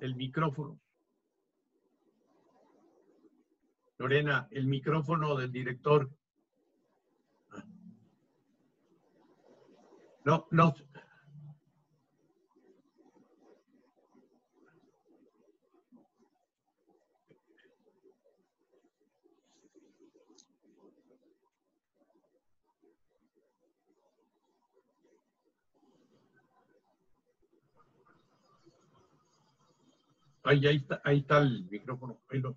el micrófono. Lorena, el micrófono del director. No, no. Ahí, ahí, está, ahí está el micrófono. Ahí lo.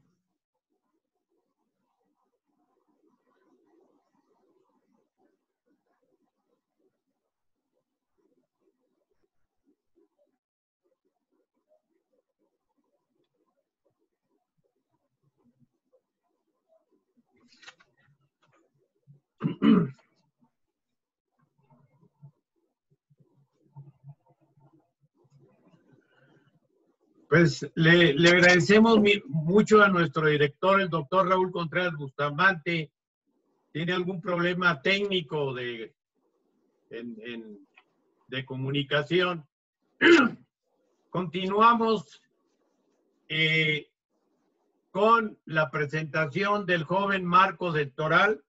Pues le, le agradecemos mi- mucho a nuestro director, el doctor Raúl Contreras Bustamante. ¿Tiene algún problema técnico de, en- en- de comunicación? Continuamos eh, con la presentación del joven Marcos del Toral,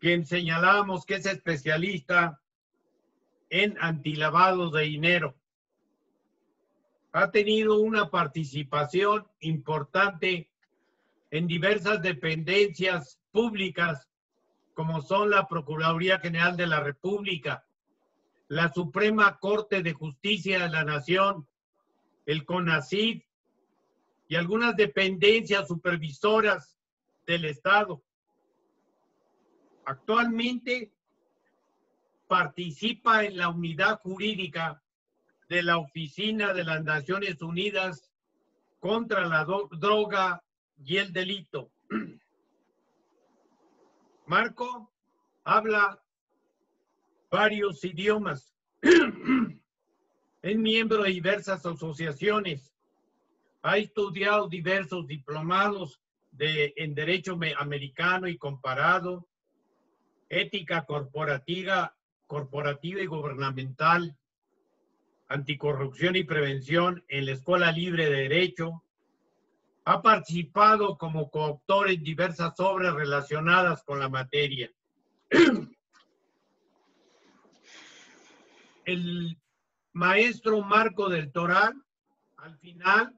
quien señalábamos que es especialista en antilavados de dinero ha tenido una participación importante en diversas dependencias públicas, como son la Procuraduría General de la República, la Suprema Corte de Justicia de la Nación, el CONACYT y algunas dependencias supervisoras del Estado. Actualmente participa en la unidad jurídica de la Oficina de las Naciones Unidas contra la Droga y el Delito. Marco habla varios idiomas. Es miembro de diversas asociaciones. Ha estudiado diversos diplomados de, en Derecho me- Americano y Comparado, Ética Corporativa, corporativa y Gubernamental, Anticorrupción y Prevención en la Escuela Libre de Derecho. Ha participado como coautor en diversas obras relacionadas con la materia. El maestro Marco del Toral, al final,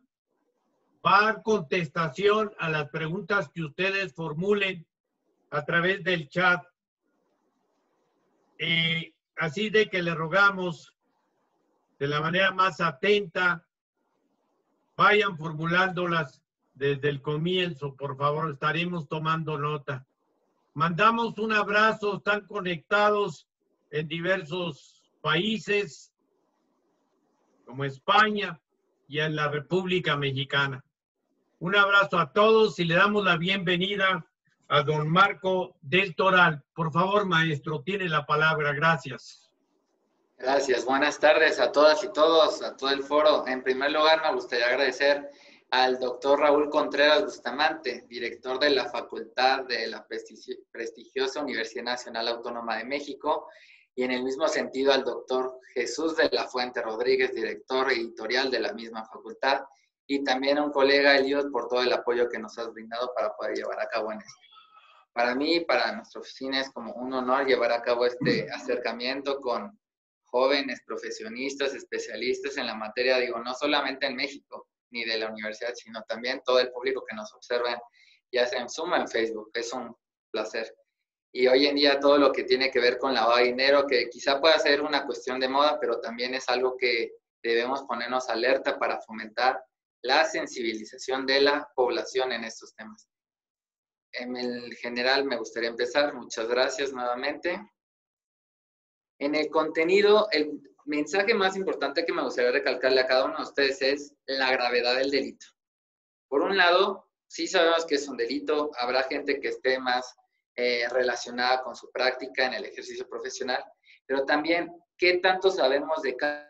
va a dar contestación a las preguntas que ustedes formulen a través del chat. Eh, así de que le rogamos de la manera más atenta, vayan formulándolas desde el comienzo, por favor, estaremos tomando nota. Mandamos un abrazo, están conectados en diversos países, como España y en la República Mexicana. Un abrazo a todos y le damos la bienvenida a don Marco del Toral. Por favor, maestro, tiene la palabra. Gracias. Gracias. Buenas tardes a todas y todos, a todo el foro. En primer lugar, me gustaría agradecer al doctor Raúl Contreras Bustamante, director de la Facultad de la prestigi- prestigiosa Universidad Nacional Autónoma de México, y en el mismo sentido al doctor Jesús de la Fuente Rodríguez, director editorial de la misma facultad, y también a un colega, Eliot, por todo el apoyo que nos has brindado para poder llevar a cabo en esto. Para mí para nuestra oficina es como un honor llevar a cabo este acercamiento con jóvenes profesionistas, especialistas en la materia, digo, no solamente en México ni de la universidad, sino también todo el público que nos observa, ya sea en Zoom o en Facebook. Es un placer. Y hoy en día todo lo que tiene que ver con lavado de dinero, que quizá pueda ser una cuestión de moda, pero también es algo que debemos ponernos alerta para fomentar la sensibilización de la población en estos temas. En el general me gustaría empezar. Muchas gracias nuevamente. En el contenido, el mensaje más importante que me gustaría recalcarle a cada uno de ustedes es la gravedad del delito. Por un lado, sí sabemos que es un delito, habrá gente que esté más eh, relacionada con su práctica en el ejercicio profesional, pero también qué tanto sabemos de cada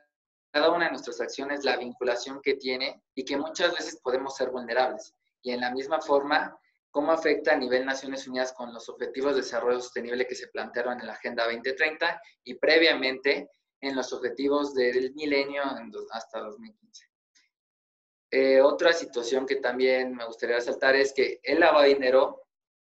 cada una de nuestras acciones, la vinculación que tiene y que muchas veces podemos ser vulnerables. Y en la misma forma, cómo afecta a nivel Naciones Unidas con los objetivos de desarrollo sostenible que se plantearon en la Agenda 2030 y previamente en los objetivos del milenio hasta 2015. Eh, otra situación que también me gustaría resaltar es que el lavado de dinero,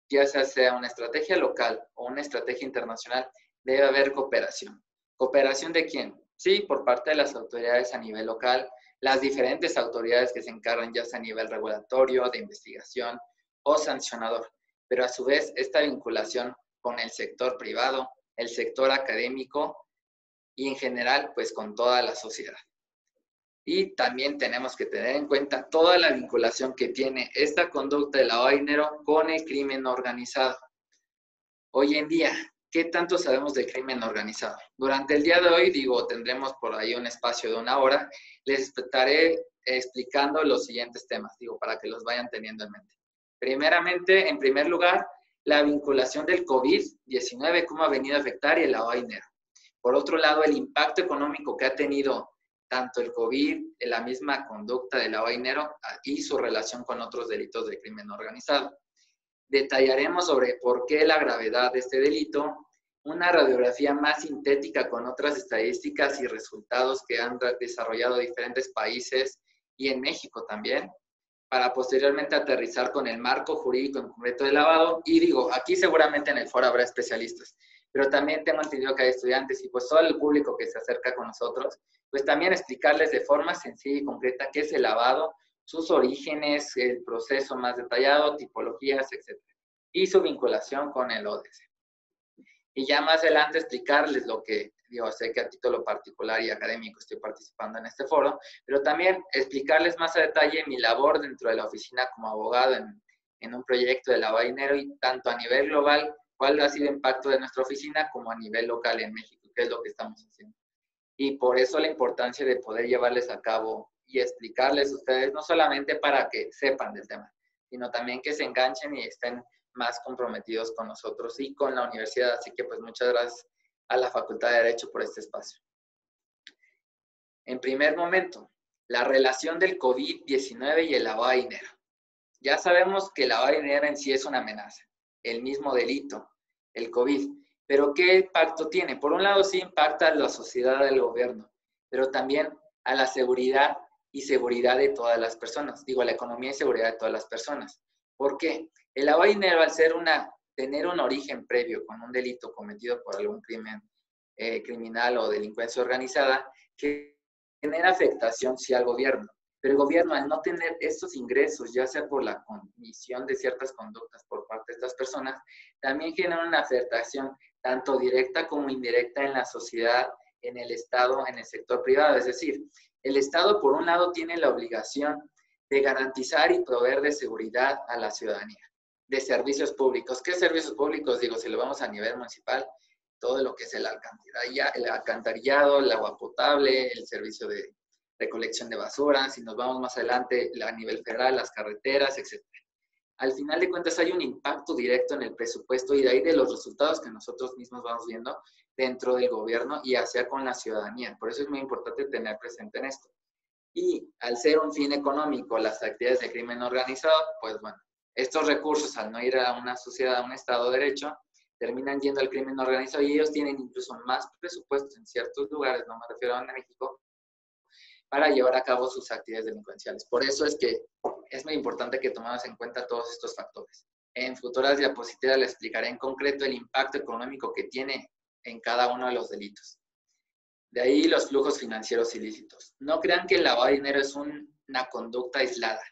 ya sea una estrategia local o una estrategia internacional, debe haber cooperación. ¿Cooperación de quién? Sí, por parte de las autoridades a nivel local, las diferentes autoridades que se encargan ya sea a nivel regulatorio, de investigación o sancionador, pero a su vez esta vinculación con el sector privado, el sector académico y en general pues con toda la sociedad. Y también tenemos que tener en cuenta toda la vinculación que tiene esta conducta de lavado de dinero con el crimen organizado. Hoy en día, ¿qué tanto sabemos del crimen organizado? Durante el día de hoy, digo, tendremos por ahí un espacio de una hora, les estaré explicando los siguientes temas, digo, para que los vayan teniendo en mente. Primeramente, en primer lugar, la vinculación del COVID-19, cómo ha venido a afectar y el lavado. Por otro lado, el impacto económico que ha tenido tanto el COVID, la misma conducta del lavado y su relación con otros delitos de crimen organizado. Detallaremos sobre por qué la gravedad de este delito, una radiografía más sintética con otras estadísticas y resultados que han desarrollado diferentes países y en México también, para posteriormente aterrizar con el marco jurídico en concreto de lavado. Y digo, aquí seguramente en el foro habrá especialistas, pero también tengo entendido que hay estudiantes y pues todo el público que se acerca con nosotros, pues también explicarles de forma sencilla y concreta qué es el lavado, sus orígenes, el proceso más detallado, tipologías, etc. Y su vinculación con el ODS. Y ya más adelante explicarles lo que, digo, sé que a título particular y académico estoy participando en este foro, pero también explicarles más a detalle mi labor dentro de la oficina como abogado en, en un proyecto de lavado de y tanto a nivel global cuál ha sido el impacto de nuestra oficina como a nivel local en México, qué es lo que estamos haciendo. Y por eso la importancia de poder llevarles a cabo y explicarles a ustedes, no solamente para que sepan del tema, sino también que se enganchen y estén más comprometidos con nosotros y con la universidad. Así que pues muchas gracias a la Facultad de Derecho por este espacio. En primer momento, la relación del COVID-19 y el lavado de dinero. Ya sabemos que el lavado de dinero en sí es una amenaza el mismo delito, el COVID. Pero ¿qué impacto tiene? Por un lado sí impacta a la sociedad del gobierno, pero también a la seguridad y seguridad de todas las personas. Digo, a la economía y seguridad de todas las personas. ¿Por qué? El lavado al ser una, tener un origen previo con un delito cometido por algún crimen eh, criminal o delincuencia organizada, que genera afectación sí al gobierno. Pero el gobierno, al no tener estos ingresos, ya sea por la comisión de ciertas conductas por parte de estas personas, también genera una afectación tanto directa como indirecta en la sociedad, en el Estado, en el sector privado. Es decir, el Estado, por un lado, tiene la obligación de garantizar y proveer de seguridad a la ciudadanía, de servicios públicos. ¿Qué servicios públicos? Digo, si lo vamos a nivel municipal, todo lo que es el alcantarillado, el agua potable, el servicio de recolección de basura, si nos vamos más adelante a nivel federal, las carreteras, etc. Al final de cuentas hay un impacto directo en el presupuesto y de ahí de los resultados que nosotros mismos vamos viendo dentro del gobierno y hacia con la ciudadanía. Por eso es muy importante tener presente en esto. Y al ser un fin económico, las actividades de crimen organizado, pues bueno, estos recursos al no ir a una sociedad, a un Estado de Derecho, terminan yendo al crimen organizado y ellos tienen incluso más presupuestos en ciertos lugares, no me refiero a México, para llevar a cabo sus actividades delincuenciales. Por eso es que es muy importante que tomemos en cuenta todos estos factores. En futuras diapositivas les explicaré en concreto el impacto económico que tiene en cada uno de los delitos. De ahí los flujos financieros ilícitos. No crean que el lavado de dinero es una conducta aislada.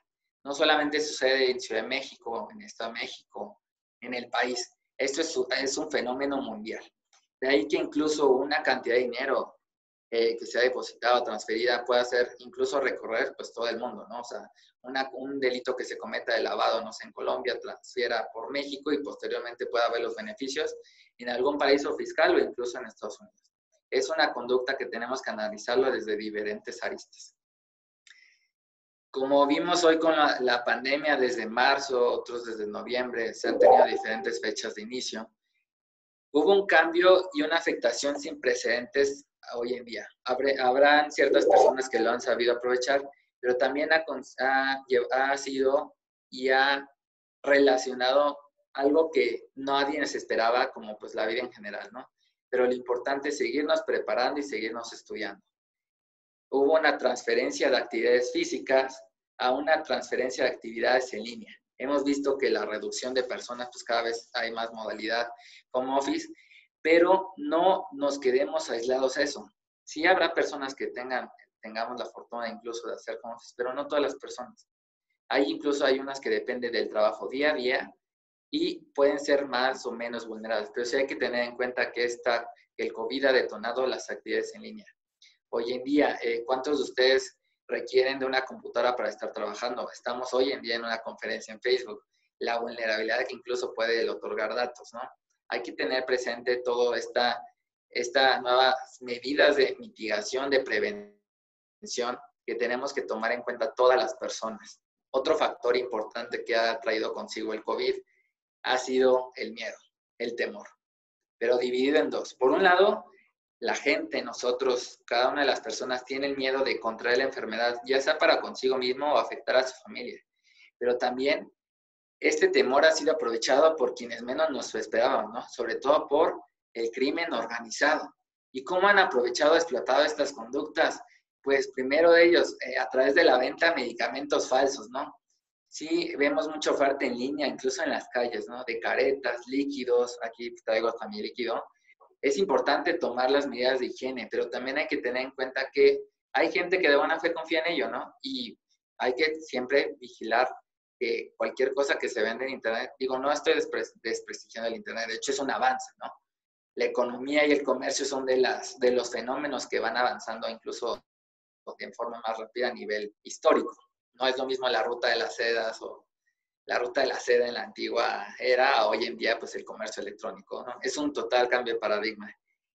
No solamente sucede en Ciudad de México, en Estado de México, en el país. Esto es, un fenómeno mundial. De ahí que incluso una cantidad de dinero eh, que sea depositada o transferida puede hacer incluso recorrer pues todo el mundo, ¿no? O sea, un delito que se cometa de lavado, no sé, en Colombia, transfiera por México y posteriormente pueda ver los beneficios en algún paraíso fiscal o incluso en Estados Unidos. Es una conducta que tenemos que analizarlo desde diferentes aristas. Como vimos hoy con la, la pandemia desde marzo, otros desde noviembre, se han tenido diferentes fechas de inicio. Hubo un cambio y una afectación sin precedentes hoy en día. Habrán ciertas personas que lo han sabido aprovechar, pero también ha, ha, sido y ha relacionado algo que nadie se esperaba, como pues la vida en general, ¿no? pero lo importante es seguirnos preparando y seguirnos estudiando. Hubo una transferencia de actividades físicas a una transferencia de actividades en línea. Hemos visto que la reducción de personas, pues cada vez hay más modalidad como office, pero no nos quedemos aislados a eso. Sí habrá personas que tengan, tengamos la fortuna incluso de hacer como office, pero no todas las personas. Hay incluso hay unas que dependen del trabajo día a día y pueden ser más o menos vulnerables, pero sí hay que tener en cuenta que esta, el COVID ha detonado las actividades en línea. Hoy en día, eh, ¿cuántos de ustedes requieren de una computadora para estar trabajando? Estamos hoy en día en una conferencia en Facebook. La vulnerabilidad que incluso puede otorgar datos, ¿no? Hay que tener presente todas esta, esta nuevas medidas de mitigación, de prevención que tenemos que tomar en cuenta todas las personas. Otro factor importante que ha traído consigo el COVID ha sido el miedo, el temor, pero dividido en dos. Por un lado, la gente, nosotros, cada una de las personas tiene el miedo de contraer la enfermedad, ya sea para consigo mismo o afectar a su familia. Pero también este temor ha sido aprovechado por quienes menos nos esperaban, ¿no? Sobre todo por el crimen organizado. ¿Y cómo han aprovechado, explotado estas conductas? Pues primero de ellos, eh, a través de la venta de medicamentos falsos, ¿no? sí vemos mucha oferta en línea, incluso en las calles, ¿no? De caretas, líquidos, aquí traigo también líquido. Es importante tomar las medidas de higiene, pero también hay que tener en cuenta que hay gente que de buena fe confía en ello, ¿no? Y hay que siempre vigilar que cualquier cosa que se vende en Internet, digo, no estoy desprestigiando el Internet, de hecho es un avance, ¿no? La economía y el comercio son de, las, de los fenómenos que van avanzando incluso en forma más rápida a nivel histórico no es lo mismo la ruta de las sedas o la ruta de la seda en la antigua era, hoy en día, pues el comercio electrónico, ¿no? Es un total cambio de paradigma.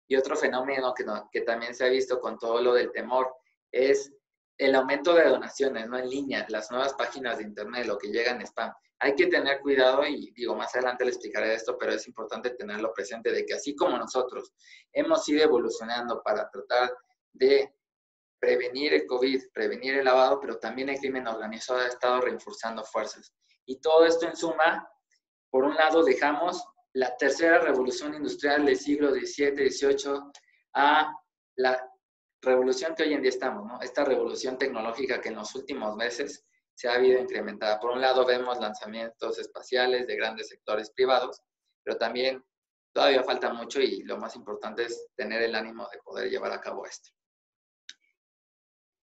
Y otro fenómeno que, que también se ha visto con todo lo del temor es el aumento de donaciones, ¿no? En línea, las nuevas páginas de internet, lo que llega en spam. Hay que tener cuidado y digo, más adelante le explicaré esto, pero es importante tenerlo presente de que así como nosotros hemos ido evolucionando para tratar de prevenir el COVID, prevenir el lavado, pero también el crimen organizado ha estado reforzando fuerzas. Y todo esto en suma, por un lado dejamos la tercera revolución industrial del siglo XVII, XVIII a la revolución que hoy en día estamos, ¿no? Esta revolución tecnológica que en los últimos meses se ha habido incrementada. Por un lado vemos lanzamientos espaciales de grandes sectores privados, pero también todavía falta mucho y lo más importante es tener el ánimo de poder llevar a cabo esto.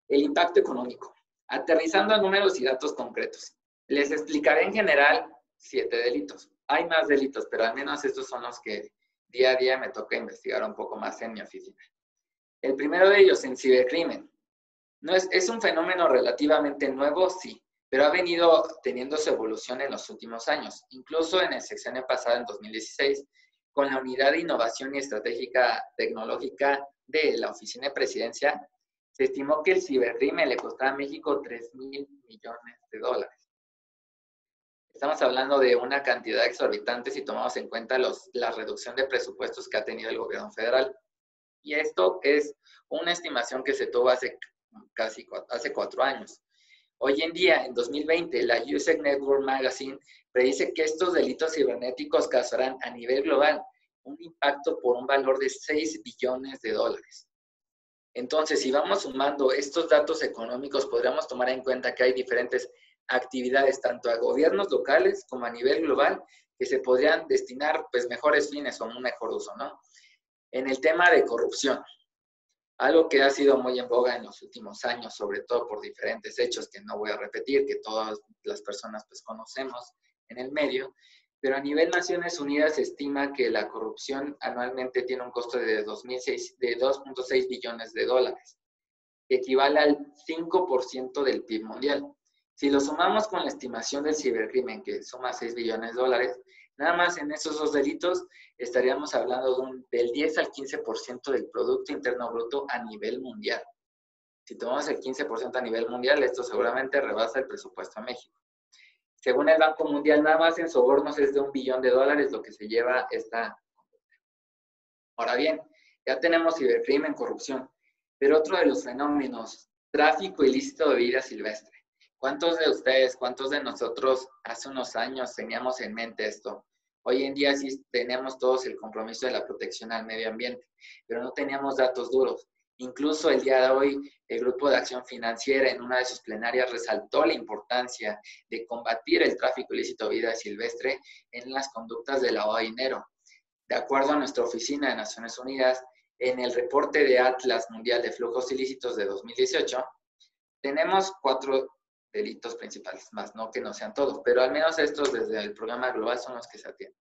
El impacto económico. Aterrizando a números y datos concretos. Les explicaré en general siete delitos. Hay más delitos, pero al menos estos son los que día a día me toca investigar un poco más en mi oficina. El primero de ellos, en cibercrimen. No es, es un fenómeno relativamente nuevo, sí, pero ha venido teniendo su evolución en los últimos años. Incluso en el sexenio pasado, en 2016, con la Unidad de Innovación y Estratégica Tecnológica de la Oficina de Presidencia, se estimó que el cibercrimen le costaba a México 3 mil millones de dólares. Estamos hablando de una cantidad exorbitante si tomamos en cuenta los, la reducción de presupuestos que ha tenido el gobierno federal. Y esto es una estimación que se tuvo hace casi hace cuatro años. Hoy en día, en 2020, la USEC Network Magazine predice que estos delitos cibernéticos causarán a nivel global un impacto por un valor de 6 billones de dólares. Entonces, si vamos sumando estos datos económicos, podríamos tomar en cuenta que hay diferentes actividades, tanto a gobiernos locales como a nivel global, que se podrían destinar pues mejores fines o un mejor uso, ¿no? En el tema de corrupción, algo que ha sido muy en boga en los últimos años, sobre todo por diferentes hechos que no voy a repetir, que todas las personas pues conocemos en el medio, pero a nivel Naciones Unidas se estima que la corrupción anualmente tiene un costo de 2.6 billones de dólares, que equivale al 5% del PIB mundial. Si lo sumamos con la estimación del cibercrimen, que suma 6 billones de dólares, nada más en esos dos delitos estaríamos hablando del 10 al 15% del Producto Interno Bruto a nivel mundial. Si tomamos el 15% a nivel mundial, esto seguramente rebasa el presupuesto a México. Según el Banco Mundial, nada más en sobornos es de un billón de dólares lo que se lleva esta. Ahora bien, ya tenemos cibercrimen, corrupción, pero otro de los fenómenos, tráfico ilícito de vida silvestre. ¿Cuántos de ustedes, cuántos de nosotros hace unos años teníamos en mente esto? Hoy en día sí tenemos todos el compromiso de la protección al medio ambiente, pero no teníamos datos duros. Incluso el día de hoy, el Grupo de Acción Financiera en una de sus plenarias resaltó la importancia de combatir el tráfico ilícito de vida silvestre en las conductas de lavado de dinero. De acuerdo a nuestra oficina de Naciones Unidas, en el reporte de Atlas Mundial de Flujos Ilícitos de 2018, tenemos cuatro delitos principales, más no que no sean todos, pero al menos estos desde el programa global son los que se atienden.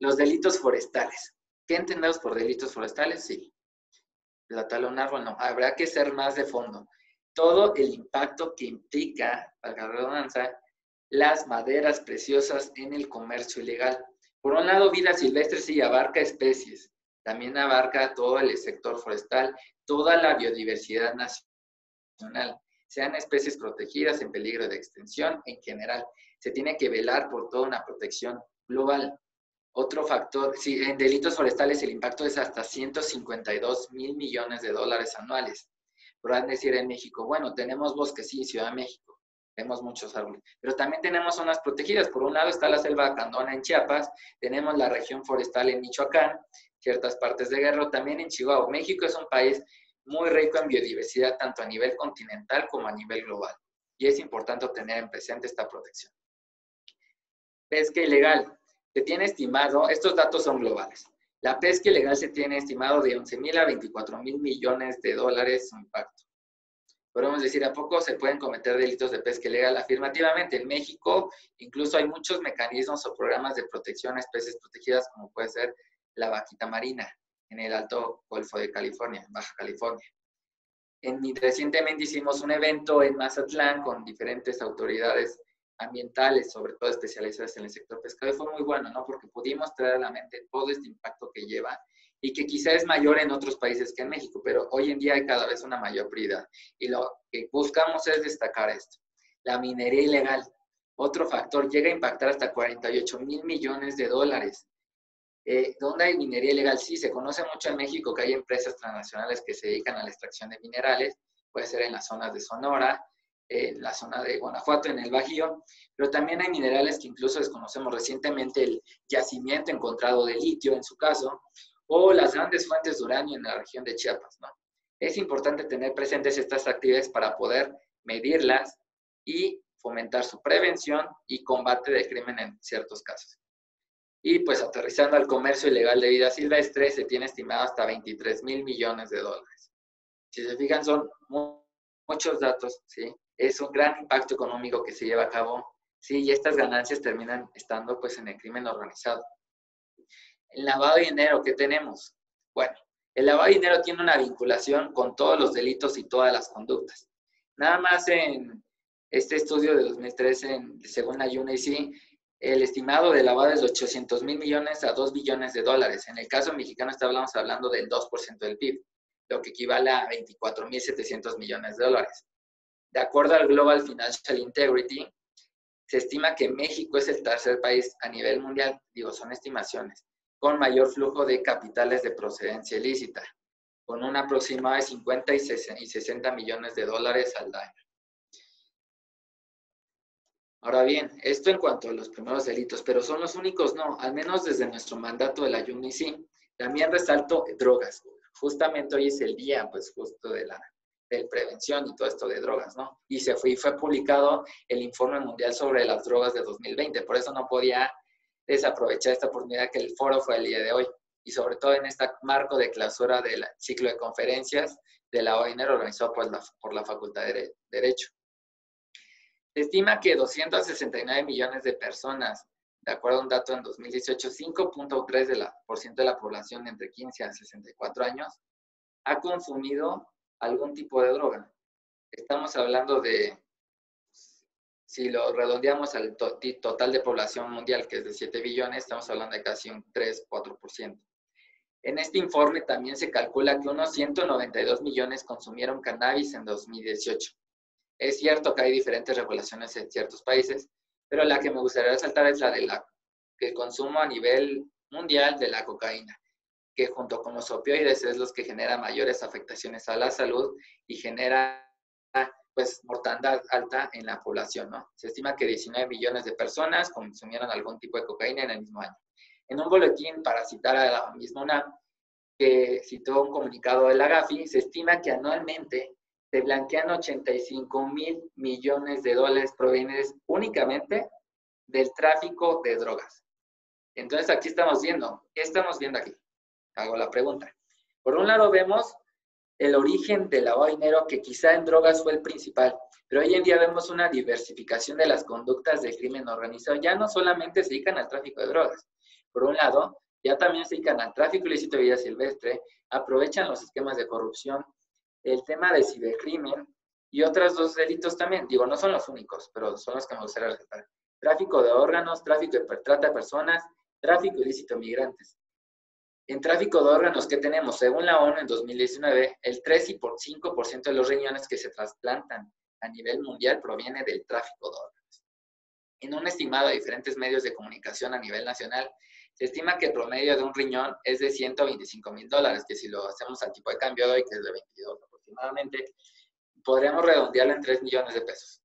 Los delitos forestales. ¿Qué entendemos por delitos forestales? Sí. La tala un árbol, no. Habrá que ser más de fondo. Todo el impacto que implica, valga la redundancia, las maderas preciosas en el comercio ilegal. Por un lado, vida silvestre sí abarca especies, también abarca todo el sector forestal, toda la biodiversidad nacional sean especies protegidas en peligro de extinción en general. Se tiene que velar por toda una protección global. Otro factor, si en delitos forestales el impacto es hasta 152 mil millones de dólares anuales. Podrán decir en México, bueno, tenemos bosques, sí, Ciudad de México, tenemos muchos árboles, pero también tenemos zonas protegidas. Por un lado está la selva candona en Chiapas, tenemos la región forestal en Michoacán, ciertas partes de Guerrero, también en Chihuahua. México es un país muy rico en biodiversidad tanto a nivel continental como a nivel global. Y es importante tener en presente esta protección. Pesca ilegal. Se tiene estimado, estos datos son globales. La pesca ilegal se tiene estimado de 11 mil a 24 mil millones de dólares su impacto. Podemos decir, ¿a poco se pueden cometer delitos de pesca ilegal? Afirmativamente, en México incluso hay muchos mecanismos o programas de protección a especies protegidas, como puede ser la vaquita marina en el Alto Golfo de California, Baja California. En, recientemente hicimos un evento en Mazatlán con diferentes autoridades ambientales, sobre todo especializadas en el sector pescado, y fue muy bueno, ¿no? Porque pudimos traer a la mente todo este impacto que lleva y que quizá es mayor en otros países que en México, pero hoy en día hay cada vez una mayor prioridad. Y lo que buscamos es destacar esto. La minería ilegal, otro factor, llega a impactar hasta 48 mil millones de dólares eh, ¿Dónde hay minería ilegal? Sí, se conoce mucho en México que hay empresas transnacionales que se dedican a la extracción de minerales, puede ser en las zonas de Sonora, en la zona de Guanajuato, en el Bajío, pero también hay minerales que incluso desconocemos recientemente, el yacimiento encontrado de litio en su caso, o las grandes fuentes de uranio en la región de Chiapas. ¿no? Es importante tener presentes estas actividades para poder medirlas y fomentar su prevención y combate del crimen en ciertos casos. Y pues aterrizando al comercio ilegal de vida silvestre, se tiene estimado hasta 23 mil millones de dólares. Si se fijan, son muchos datos, ¿sí? Es un gran impacto económico que se lleva a cabo, ¿sí? Y estas ganancias terminan estando pues en el crimen organizado. El lavado de dinero, ¿qué tenemos? Bueno, el lavado de dinero tiene una vinculación con todos los delitos y todas las conductas. Nada más en este estudio de 2013, según la UNIC, el estimado de lavado es de 800 mil millones a 2 billones de dólares. En el caso mexicano estamos hablando del 2% del PIB, lo que equivale a 24 mil 700 millones de dólares. De acuerdo al Global Financial Integrity, se estima que México es el tercer país a nivel mundial, digo, son estimaciones, con mayor flujo de capitales de procedencia ilícita, con un aproximado de 50 y 60 millones de dólares al año. Ahora bien, esto en cuanto a los primeros delitos, pero son los únicos, no, al menos desde nuestro mandato de la UNICI. También resalto drogas. Justamente hoy es el día, pues justo de la de prevención y todo esto de drogas, ¿no? Y se fue, fue publicado el informe mundial sobre las drogas de 2020, por eso no podía desaprovechar esta oportunidad que el foro fue el día de hoy, y sobre todo en este marco de clausura del ciclo de conferencias de la OIN organizado por la, por la Facultad de Derecho. Se estima que 269 millones de personas, de acuerdo a un dato en 2018, 5.3% de la, población entre 15 a 64 años ha consumido algún tipo de droga. Estamos hablando de, si lo redondeamos al total de población mundial, que es de 7 billones, estamos hablando de casi un 3-4%. En este informe también se calcula que unos 192 millones consumieron cannabis en 2018. Es cierto que hay diferentes regulaciones en ciertos países, pero la que me gustaría resaltar es la del consumo a nivel mundial de la cocaína, que junto con los opioides es los que genera mayores afectaciones a la salud y genera pues mortandad alta en la población, ¿no? Se estima que 19 millones de personas consumieron algún tipo de cocaína en el mismo año. En un boletín, para citar a la misma UNAM, que citó un comunicado de la GAFI, se estima que anualmente se blanquean 85 mil millones de dólares provenientes únicamente del tráfico de drogas. Entonces aquí estamos viendo, ¿qué estamos viendo aquí? Hago la pregunta. Por un lado vemos el origen del lavado de dinero, que quizá en drogas fue el principal, pero hoy en día vemos una diversificación de las conductas del crimen organizado. Ya no solamente se dedican al tráfico de drogas. Por un lado, ya también se dedican al tráfico ilícito de vida silvestre, aprovechan los esquemas de corrupción, el tema de cibercrimen y otros dos delitos también. Digo, no son los únicos, pero son los que me gustaría resaltar. Tráfico de órganos, tráfico de trata de personas, tráfico ilícito de migrantes. En tráfico de órganos, ¿qué tenemos? Según la ONU en 2019, el 3 y por 5% de los riñones que se trasplantan a nivel mundial proviene del tráfico de órganos. En un estimado de diferentes medios de comunicación a nivel nacional, se estima que el promedio de un riñón es de 125 mil dólares, que si lo hacemos al tipo de cambio de hoy, que es de 22 aproximadamente, podríamos redondearlo en 3 millones de pesos.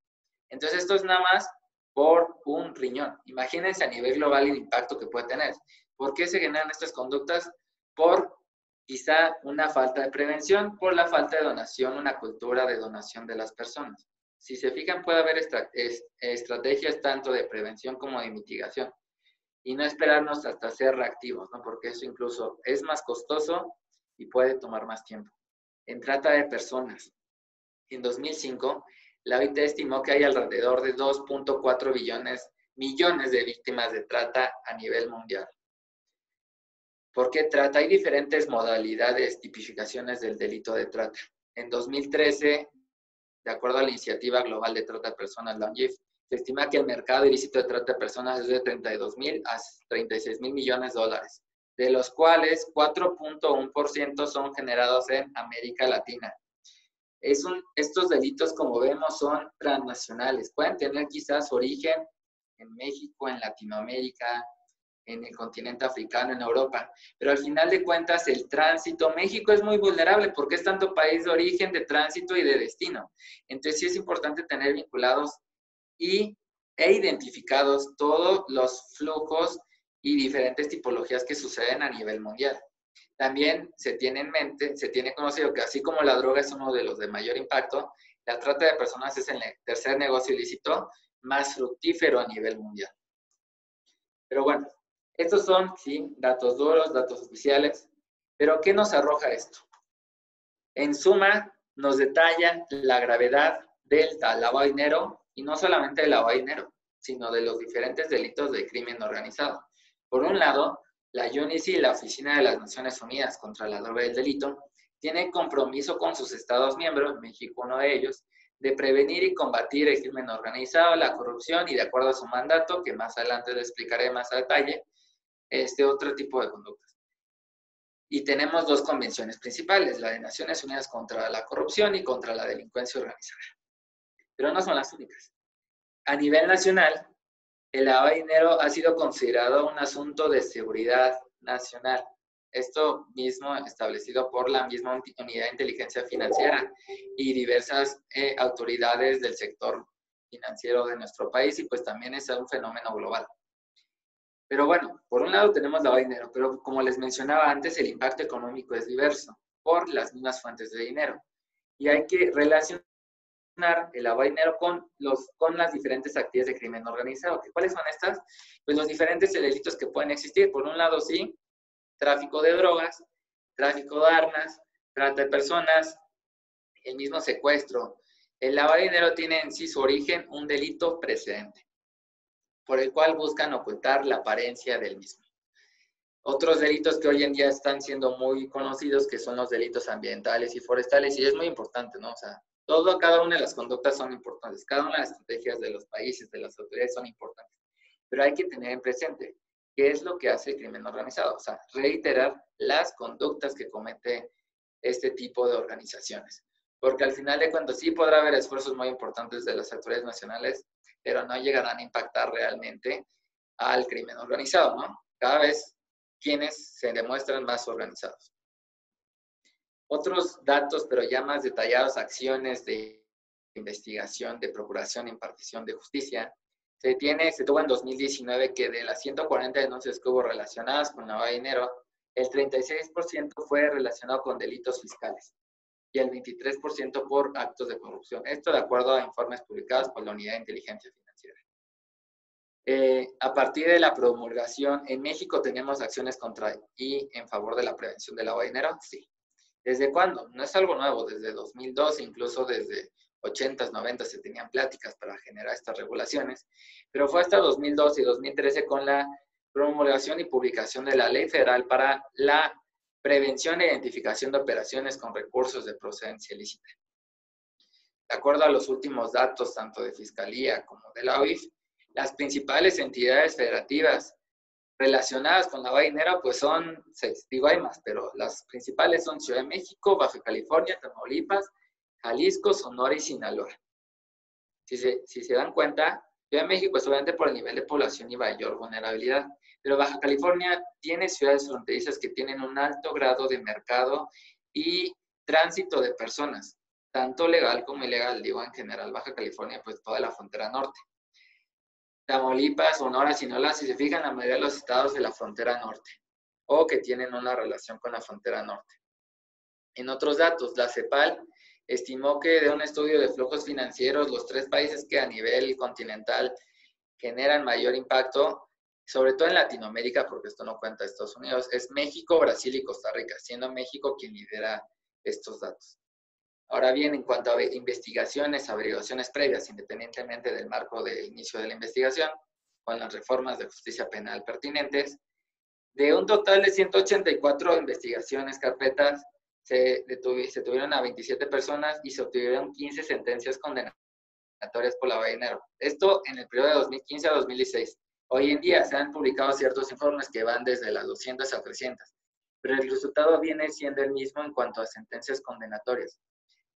Entonces, esto es nada más por un riñón. Imagínense a nivel global el impacto que puede tener. ¿Por qué se generan estas conductas? Por quizá una falta de prevención, por la falta de donación, una cultura de donación de las personas. Si se fijan, puede haber estrategias tanto de prevención como de mitigación y no esperarnos hasta ser reactivos, ¿no? porque eso incluso es más costoso y puede tomar más tiempo. En trata de personas, en 2005, la OIT estimó que hay alrededor de 2.4 billones millones de víctimas de trata a nivel mundial. ¿Por qué trata? Hay diferentes modalidades, tipificaciones del delito de trata. En 2013, de acuerdo a la Iniciativa Global de Trata de Personas, la UNGIF, se estima que el mercado ilícito de trata de personas es de 32 mil a 36 mil millones de dólares, de los cuales 4.1% son generados en América Latina. Es un, estos delitos, como vemos, son transnacionales. Pueden tener quizás origen en México, en Latinoamérica, en el continente africano, en Europa. Pero al final de cuentas, el tránsito, México es muy vulnerable porque es tanto país de origen, de tránsito y de destino. Entonces sí es importante tener vinculados y, e identificados todos los flujos y diferentes tipologías que suceden a nivel mundial. También se tiene en mente, se tiene conocido que así como la droga es uno de los de mayor impacto, la trata de personas es el tercer negocio ilícito más fructífero a nivel mundial. Pero bueno, estos son, sí, datos duros, datos oficiales, pero ¿qué nos arroja esto? En suma, nos detalla la gravedad del lavado de dinero y no solamente del lavado de dinero, sino de los diferentes delitos de crimen organizado. Por un lado, la UNICI, la Oficina de las Naciones Unidas contra la Droga y el Delito, tiene compromiso con sus Estados miembros, México uno de ellos, de prevenir y combatir el crimen organizado, la corrupción y de acuerdo a su mandato, que más adelante le explicaré más a detalle, este otro tipo de conductas. Y tenemos dos convenciones principales, la de Naciones Unidas contra la corrupción y contra la delincuencia organizada. Pero no son las únicas. A nivel nacional, el lavado de dinero ha sido considerado un asunto de seguridad nacional. Esto mismo establecido por la misma unidad de inteligencia financiera y diversas eh, autoridades del sector financiero de nuestro país y pues también es un fenómeno global. Pero bueno, por un lado tenemos lavado de dinero, pero como les mencionaba antes, el impacto económico es diverso por las mismas fuentes de dinero. Y hay que relacionar el lavado de dinero con, los, con las diferentes actividades de crimen organizado. ¿Cuáles son estas? Pues los diferentes delitos que pueden existir. Por un lado, sí, tráfico de drogas, tráfico de armas, trata de personas, el mismo secuestro. El lavado de dinero tiene en sí su origen un delito precedente por el cual buscan ocultar la apariencia del mismo. Otros delitos que hoy en día están siendo muy conocidos, que son los delitos ambientales y forestales, y es muy importante, ¿no? O sea, todo, cada una de las conductas son importantes, cada una de las estrategias de los países, de las autoridades son importantes, pero hay que tener en presente qué es lo que hace el crimen organizado, o sea, reiterar las conductas que comete este tipo de organizaciones, porque al final de cuentas sí podrá haber esfuerzos muy importantes de las autoridades nacionales pero no llegarán a impactar realmente al crimen organizado, ¿no? Cada vez quienes se demuestran más organizados. Otros datos, pero ya más detallados, acciones de investigación, de procuración, impartición de justicia. Se, tiene, se tuvo en 2019 que de las 140 denuncias que hubo relacionadas con lavado de dinero, el 36% fue relacionado con delitos fiscales y el 23% por actos de corrupción. Esto de acuerdo a informes publicados por la Unidad de Inteligencia Financiera. Eh, a partir de la promulgación, ¿en México tenemos acciones contra y en favor de la prevención del lavado de dinero? Sí. ¿Desde cuándo? No es algo nuevo, desde 2002, incluso desde 80s, 90 se tenían pláticas para generar estas regulaciones, pero fue hasta 2012 y 2013 con la promulgación y publicación de la Ley Federal para la prevención e identificación de operaciones con recursos de procedencia ilícita. De acuerdo a los últimos datos, tanto de Fiscalía como de la OIF, las principales entidades federativas relacionadas con la dinero, pues son, digo hay más, pero las principales son Ciudad de México, Baja California, Tamaulipas, Jalisco, Sonora y Sinaloa. Si se, si se dan cuenta, Ciudad de México es obviamente por el nivel de población y mayor vulnerabilidad, pero Baja California tiene ciudades fronterizas que tienen un alto grado de mercado y tránsito de personas, tanto legal como ilegal, digo en general Baja California, pues toda la frontera norte. Tamaulipas, Sonora, Sinaloa, si se fijan, la mayoría de los estados de la frontera norte o que tienen una relación con la frontera norte. En otros datos, la CEPAL estimó que de un estudio de flujos financieros, los tres países que a nivel continental generan mayor impacto, sobre todo en Latinoamérica, porque esto no cuenta Estados Unidos, es México, Brasil y Costa Rica, siendo México quien lidera estos datos. Ahora bien, en cuanto a investigaciones, averiguaciones previas, independientemente del marco de inicio de la investigación, con las reformas de justicia penal pertinentes, de un total de 184 investigaciones, carpetas, se, se tuvieron a 27 personas y se obtuvieron 15 sentencias condenatorias por la de dinero. Esto en el periodo de 2015 a 2016. Hoy en día se han publicado ciertos informes que van desde las 200 a 300, pero el resultado viene siendo el mismo en cuanto a sentencias condenatorias.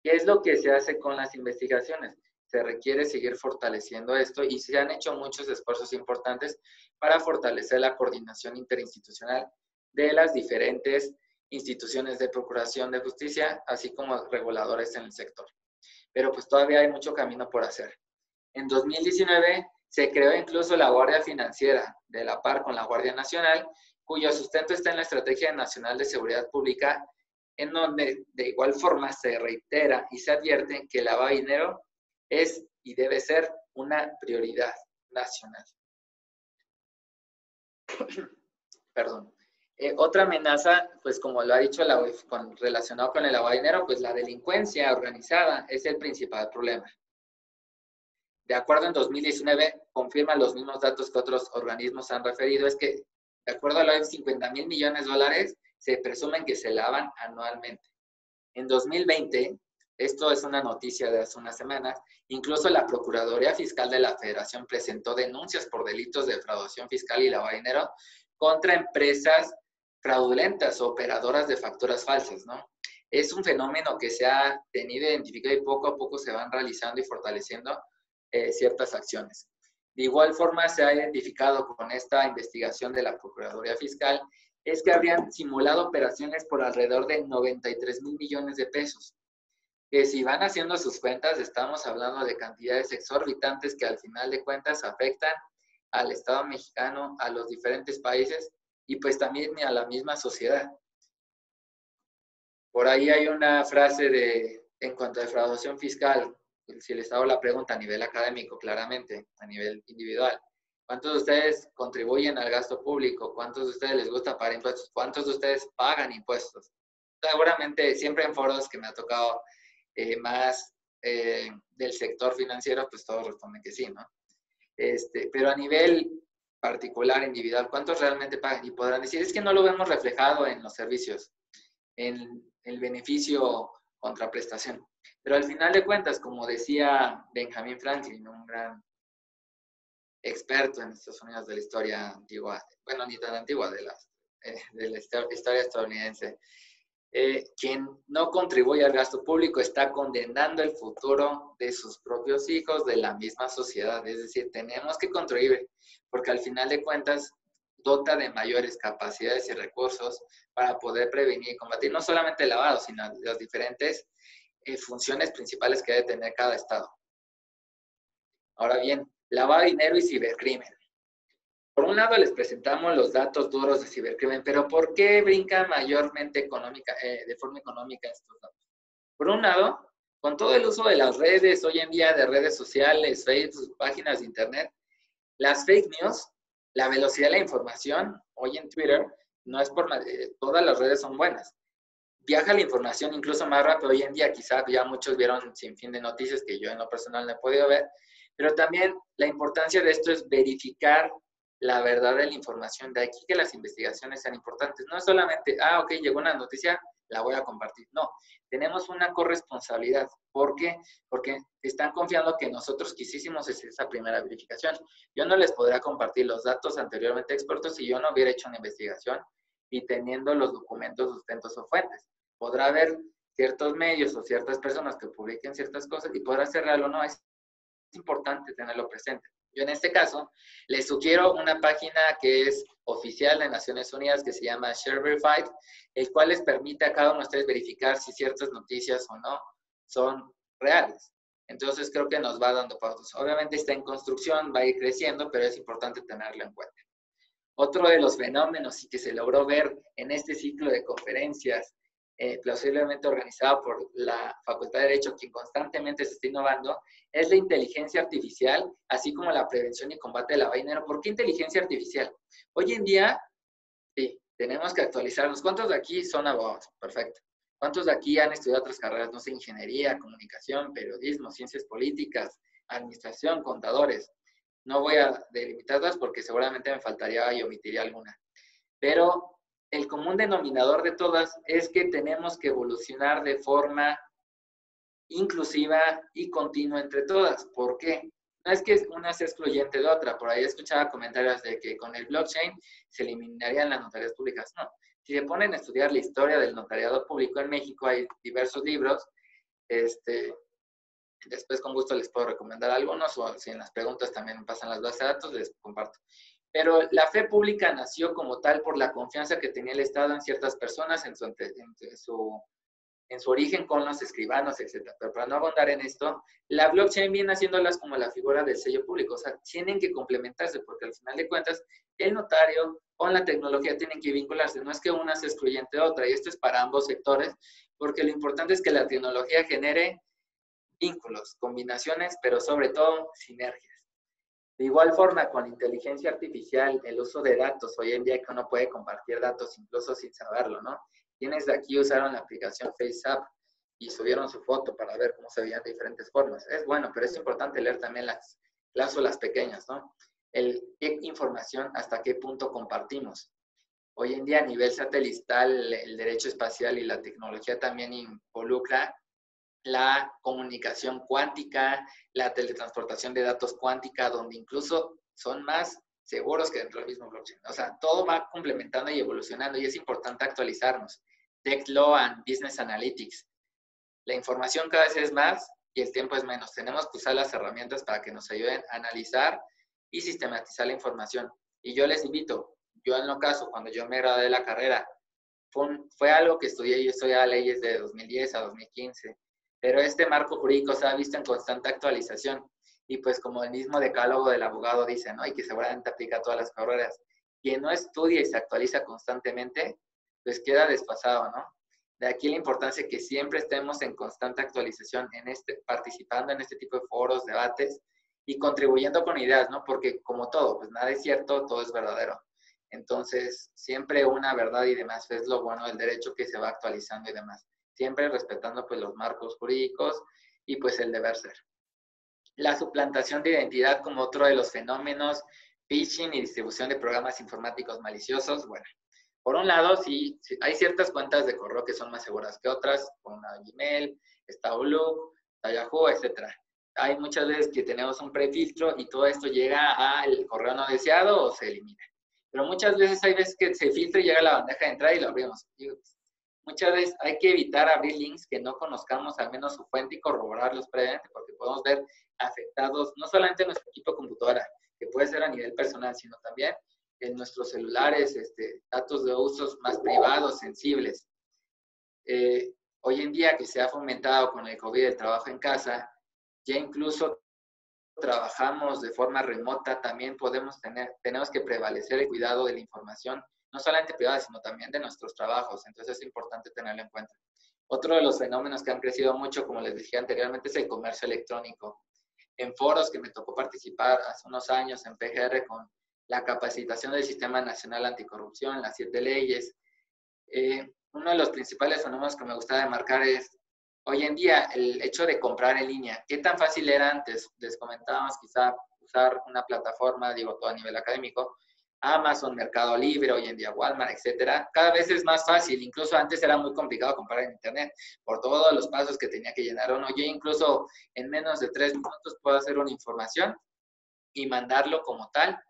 ¿Qué es lo que se hace con las investigaciones? Se requiere seguir fortaleciendo esto y se han hecho muchos esfuerzos importantes para fortalecer la coordinación interinstitucional de las diferentes instituciones de procuración de justicia, así como reguladores en el sector. Pero pues todavía hay mucho camino por hacer. En 2019 se creó incluso la Guardia Financiera, de la par con la Guardia Nacional, cuyo sustento está en la Estrategia Nacional de Seguridad Pública en donde de igual forma se reitera y se advierte que el lavado de dinero es y debe ser una prioridad nacional. Perdón. Eh, otra amenaza, pues como lo ha dicho la UEF, con, relacionado con el lavado de dinero, pues la delincuencia organizada es el principal problema. De acuerdo en 2019, confirma los mismos datos que otros organismos han referido, es que de acuerdo a la OEF, 50 mil millones de dólares se presumen que se lavan anualmente. En 2020, esto es una noticia de hace unas semanas, incluso la Procuraduría Fiscal de la Federación presentó denuncias por delitos de defraudación fiscal y lavado de dinero contra empresas fraudulentas o operadoras de facturas falsas, ¿no? Es un fenómeno que se ha tenido identificado y poco a poco se van realizando y fortaleciendo eh, ciertas acciones. De igual forma, se ha identificado con esta investigación de la Procuraduría Fiscal es que habrían simulado operaciones por alrededor de 93 mil millones de pesos. Que si van haciendo sus cuentas, estamos hablando de cantidades exorbitantes que al final de cuentas afectan al Estado mexicano, a los diferentes países y pues también a la misma sociedad. Por ahí hay una frase de, en cuanto a defraudación fiscal, si les hago la pregunta a nivel académico, claramente, a nivel individual, ¿Cuántos de ustedes contribuyen al gasto público? ¿Cuántos de ustedes les gusta pagar impuestos? ¿Cuántos de ustedes pagan impuestos? Seguramente siempre en foros que me ha tocado eh, más eh, del sector financiero, pues todos responden que sí, ¿no? Este, pero a nivel particular, individual, ¿cuántos realmente pagan? Y podrán decir, es que no lo vemos reflejado en los servicios, en el beneficio contra prestación. Pero al final de cuentas, como decía Benjamin Franklin, un gran experto en Estados Unidos de la historia antigua, bueno, ni tan antigua, de la, eh, de la historia estadounidense. Eh, quien no contribuye al gasto público está condenando el futuro de sus propios hijos, de la misma sociedad. Es decir, tenemos que contribuir, porque al final de cuentas dota de mayores capacidades y recursos para poder prevenir y combatir no solamente el lavado, sino las diferentes eh, funciones principales que debe tener cada Estado. Ahora bien, lavado de dinero y cibercrimen. Por un lado les presentamos los datos duros de cibercrimen, pero ¿por qué brincan mayormente económica, eh, de forma económica estos datos? Por un lado, con todo el uso de las redes hoy en día, de redes sociales, Facebook, páginas de internet, las fake news, la velocidad de la información, hoy en Twitter, no es por eh, todas las redes son buenas. Viaja la información incluso más rápido hoy en día, quizá ya muchos vieron sin fin de noticias que yo en lo personal no he podido ver, pero también la importancia de esto es verificar la verdad de la información. De aquí que las investigaciones sean importantes. No es solamente, ah, ok, llegó una noticia, la voy a compartir. No, tenemos una corresponsabilidad. ¿Por qué? Porque están confiando que nosotros quisísimos esa primera verificación. Yo no les podría compartir los datos anteriormente expertos si yo no hubiera hecho una investigación y teniendo los documentos, sustentos o fuentes. Podrá haber ciertos medios o ciertas personas que publiquen ciertas cosas y podrá ser real o no. Es importante tenerlo presente. Yo en este caso les sugiero una página que es oficial de Naciones Unidas que se llama Share Verified, el cual les permite a cada uno de ustedes verificar si ciertas noticias o no son reales. Entonces creo que nos va dando pautas. Obviamente está en construcción, va a ir creciendo, pero es importante tenerlo en cuenta. Otro de los fenómenos que se logró ver en este ciclo de conferencias eh, plausiblemente organizado por la Facultad de Derecho, quien constantemente se está innovando, es la inteligencia artificial, así como la prevención y combate de la vaina. ¿Por qué inteligencia artificial? Hoy en día, sí, tenemos que actualizarnos. ¿Cuántos de aquí son abogados? Perfecto. ¿Cuántos de aquí han estudiado otras carreras? No sé, ingeniería, comunicación, periodismo, ciencias políticas, administración, contadores. No voy a delimitarlas porque seguramente me faltaría y omitiría alguna. Pero el común denominador de todas es que tenemos que evolucionar de forma inclusiva y continua entre todas. ¿Por qué? No es que una sea excluyente de otra. Por ahí escuchaba comentarios de que con el blockchain se eliminarían las notarías públicas. No. Si se ponen a estudiar la historia del notariado público en México, hay diversos libros. Este, después con gusto les puedo recomendar algunos o si en las preguntas también pasan las bases de datos, les comparto. Pero la fe pública nació como tal por la confianza que tenía el Estado en ciertas personas, en su, en origen con los escribanos, etc. Pero para no abundar en esto, la blockchain viene haciéndolas como la figura del sello público. O sea, tienen que complementarse porque al final de cuentas, el notario con la tecnología tienen que vincularse. No es que una sea excluyente de otra, y esto es para ambos sectores, porque lo importante es que la tecnología genere vínculos, combinaciones, pero sobre todo sinergias. De igual forma, con inteligencia artificial, el uso de datos, hoy en día que uno puede compartir datos incluso sin saberlo, ¿no? Quienes de aquí usaron la aplicación FaceApp y subieron su foto para ver cómo se veían de diferentes formas. Es bueno, pero es importante leer también las cláusulas pequeñas, ¿no? El qué información, hasta qué punto compartimos. Hoy en día a nivel satelital, el derecho espacial y la tecnología también involucra la comunicación cuántica, la teletransportación de datos cuántica, donde incluso son más seguros que dentro del mismo blockchain. O sea, todo va complementando y evolucionando y es importante actualizarnos. Tech Law and Business Analytics. La información cada vez es más y el tiempo es menos. Tenemos que usar las herramientas para que nos ayuden a analizar y sistematizar la información. Y yo les invito, yo en lo caso, cuando yo me gradué de la carrera, fue, fue algo que estudié, yo estudiaba leyes de 2010 a 2015 pero este marco jurídico se ha visto en constante actualización y pues como el mismo decálogo del abogado dice, ¿no? Y que seguramente aplica a todas las carreras. Quien no estudia y se actualiza constantemente, pues queda desfasado, ¿no? De aquí la importancia que siempre estemos en constante actualización, en este, participando en este tipo de foros, debates y contribuyendo con ideas, ¿no? Porque como todo, pues nada es cierto, todo es verdadero. Entonces, siempre una verdad y demás es lo bueno del derecho que se va actualizando y demás siempre respetando pues los marcos jurídicos y pues el deber ser. La suplantación de identidad como otro de los fenómenos, phishing y distribución de programas informáticos maliciosos, bueno, por un lado, sí, hay ciertas cuentas de correo que son más seguras que otras, como una Gmail, está Outlook, Yahoo, etc. Hay muchas veces que tenemos un prefiltro y todo esto llega al correo no deseado o se elimina. Pero muchas veces hay veces que se filtra y llega a la bandeja de entrada y lo abrimos muchas veces hay que evitar abrir links que no conozcamos al menos su fuente y corroborarlos previamente, porque podemos ver afectados no solamente en nuestro equipo computadora, que puede ser a nivel personal, sino también en nuestros celulares, este, datos de usos más privados, sensibles. Eh, hoy en día que se ha fomentado con el COVID el trabajo en casa, ya incluso trabajamos de forma remota, también podemos tener, tenemos que prevalecer el cuidado de la información, no solamente privada, sino también de nuestros trabajos. Entonces es importante tenerlo en cuenta. Otro de los fenómenos que han crecido mucho, como les dije anteriormente, es el comercio electrónico. En foros que me tocó participar hace unos años en PGR con la capacitación del Sistema Nacional Anticorrupción, las siete leyes. Eh, uno de los principales fenómenos que me gusta marcar es Hoy en día, el hecho de comprar en línea, ¿qué tan fácil era antes? Les comentábamos quizá usar una plataforma, digo, todo a nivel académico, Amazon, Mercado Libre, hoy en día Walmart, etcétera. Cada vez es más fácil, incluso antes era muy complicado comprar en Internet por todos los pasos que tenía que llenar uno. Yo incluso en menos de tres minutos puedo hacer una información y mandarlo como tal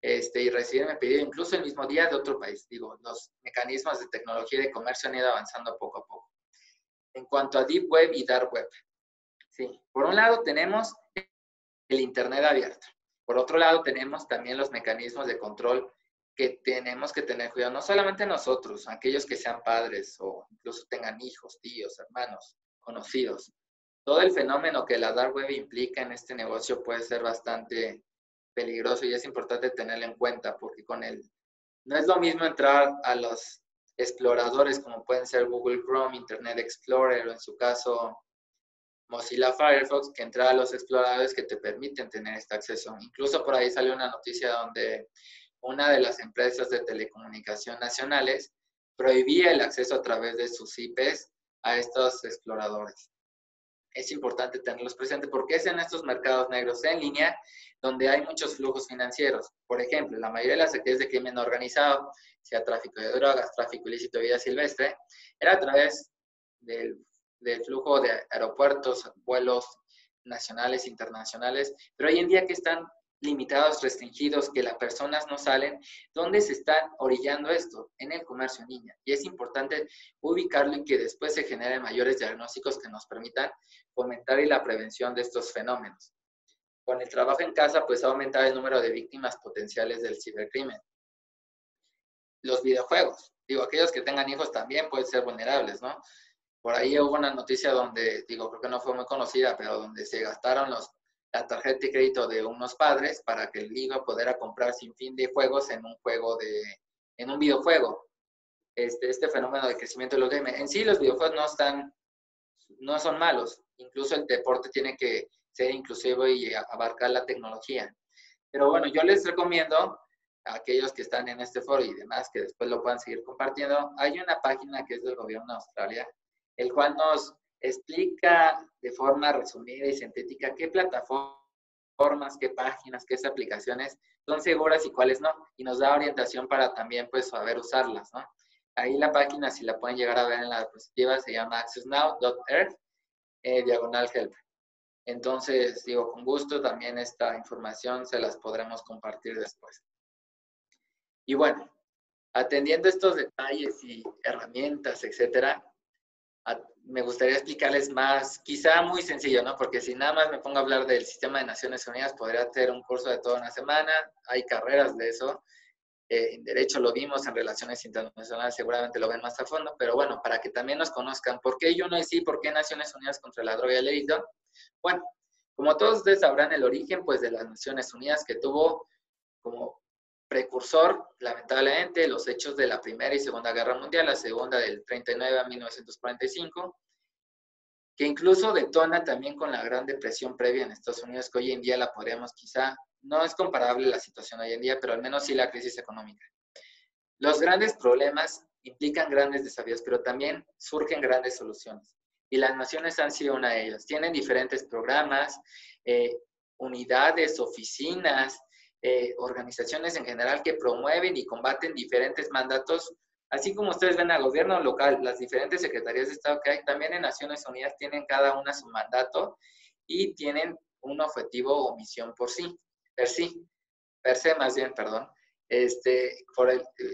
este, y recibirme pedido incluso el mismo día de otro país. Digo, los mecanismos de tecnología y de comercio han ido avanzando poco a poco en cuanto a Deep Web y Dark Web. Sí. Por un lado tenemos el Internet abierto. Por otro lado tenemos también los mecanismos de control que tenemos que tener cuidado, no solamente nosotros, aquellos que sean padres o incluso tengan hijos, tíos, hermanos, conocidos. Todo el fenómeno que la dark web implica en este negocio puede ser bastante peligroso y es importante tenerlo en cuenta porque con él no es lo mismo entrar a los exploradores como pueden ser Google Chrome, Internet Explorer o en su caso Mozilla Firefox, que entra a los exploradores que te permiten tener este acceso. Incluso por ahí salió una noticia donde una de las empresas de telecomunicación nacionales prohibía el acceso a través de sus IPs a estos exploradores. Es importante tenerlos presentes porque es en estos mercados negros en línea donde hay muchos flujos financieros. Por ejemplo, la mayoría de las actividades de crimen organizado sea tráfico de drogas, tráfico ilícito de vida silvestre, era a través del, flujo de aeropuertos, vuelos nacionales, internacionales, pero hoy en día que están limitados, restringidos, que las personas no salen, ¿dónde se están orillando esto? En el comercio línea. Y es importante ubicarlo y que después se generen mayores diagnósticos que nos permitan fomentar y la prevención de estos fenómenos. Con el trabajo en casa, pues ha el número de víctimas potenciales del cibercrimen los videojuegos. Digo, aquellos que tengan hijos también pueden ser vulnerables, ¿no? Por ahí hubo una noticia donde, digo, creo que no fue muy conocida, pero donde se gastaron los, la tarjeta de crédito de unos padres para que el hijo pudiera comprar sin fin de juegos en un juego de, en un videojuego. Este, este fenómeno de crecimiento de los gamers. En sí, los videojuegos no están, no son malos. Incluso el deporte tiene que ser inclusivo y abarcar la tecnología. Pero bueno, yo les recomiendo aquellos que están en este foro y demás que después lo puedan seguir compartiendo, hay una página que es del gobierno de Australia, el cual nos explica de forma resumida y sintética qué plataformas, qué páginas, qué aplicaciones son seguras y cuáles no, y nos da orientación para también pues saber usarlas, ¿no? Ahí la página, si la pueden llegar a ver en la diapositiva, se llama accessnow.earth, eh, diagonal help. Entonces, digo, con gusto también esta información se las podremos compartir después. Y bueno, atendiendo estos detalles y herramientas, etcétera, me gustaría explicarles más, quizá muy sencillo, ¿no? Porque si nada más me pongo a hablar del sistema de Naciones Unidas, podría hacer un curso de toda una semana, hay carreras de eso. Eh, en Derecho lo vimos, en Relaciones Internacionales seguramente lo ven más a fondo, pero bueno, para que también nos conozcan, ¿por qué yo no sí? ¿Por qué Naciones Unidas contra la droga y el delito? Bueno, como todos ustedes sabrán, el origen pues de las Naciones Unidas que tuvo como precursor, lamentablemente, los hechos de la Primera y Segunda Guerra Mundial, la segunda del 39 a 1945, que incluso detona también con la Gran Depresión previa en Estados Unidos, que hoy en día la podríamos quizá, no es comparable la situación hoy en día, pero al menos sí la crisis económica. Los grandes problemas implican grandes desafíos, pero también surgen grandes soluciones. Y las naciones han sido una de ellas. Tienen diferentes programas, eh, unidades, oficinas, eh, organizaciones en general que promueven y combaten diferentes mandatos, así como ustedes ven al gobierno local, las diferentes secretarías de Estado que hay, también en Naciones Unidas tienen cada una su mandato y tienen un objetivo o misión por sí, per sí, per se más bien, perdón. Este,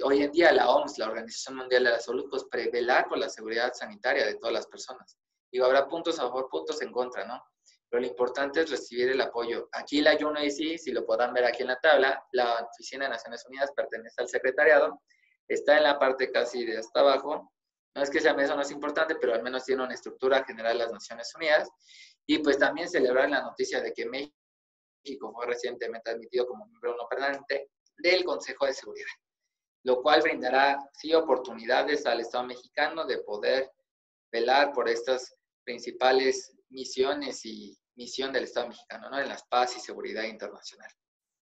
hoy en día la OMS, la Organización Mundial de la Salud, pues prevelar por la seguridad sanitaria de todas las personas. Digo, habrá puntos a favor, puntos en contra, ¿no? Pero lo importante es recibir el apoyo. Aquí la UNODC, si lo podrán ver aquí en la tabla, la Oficina de Naciones Unidas pertenece al secretariado, está en la parte casi de hasta abajo. No es que sea eso no importante, pero al menos tiene una estructura general de las Naciones Unidas. Y pues también celebrar la noticia de que México fue recientemente admitido como miembro no permanente del Consejo de Seguridad, lo cual brindará sí oportunidades al Estado mexicano de poder velar por estas principales misiones y misión del Estado mexicano, ¿no? En la paz y seguridad internacional.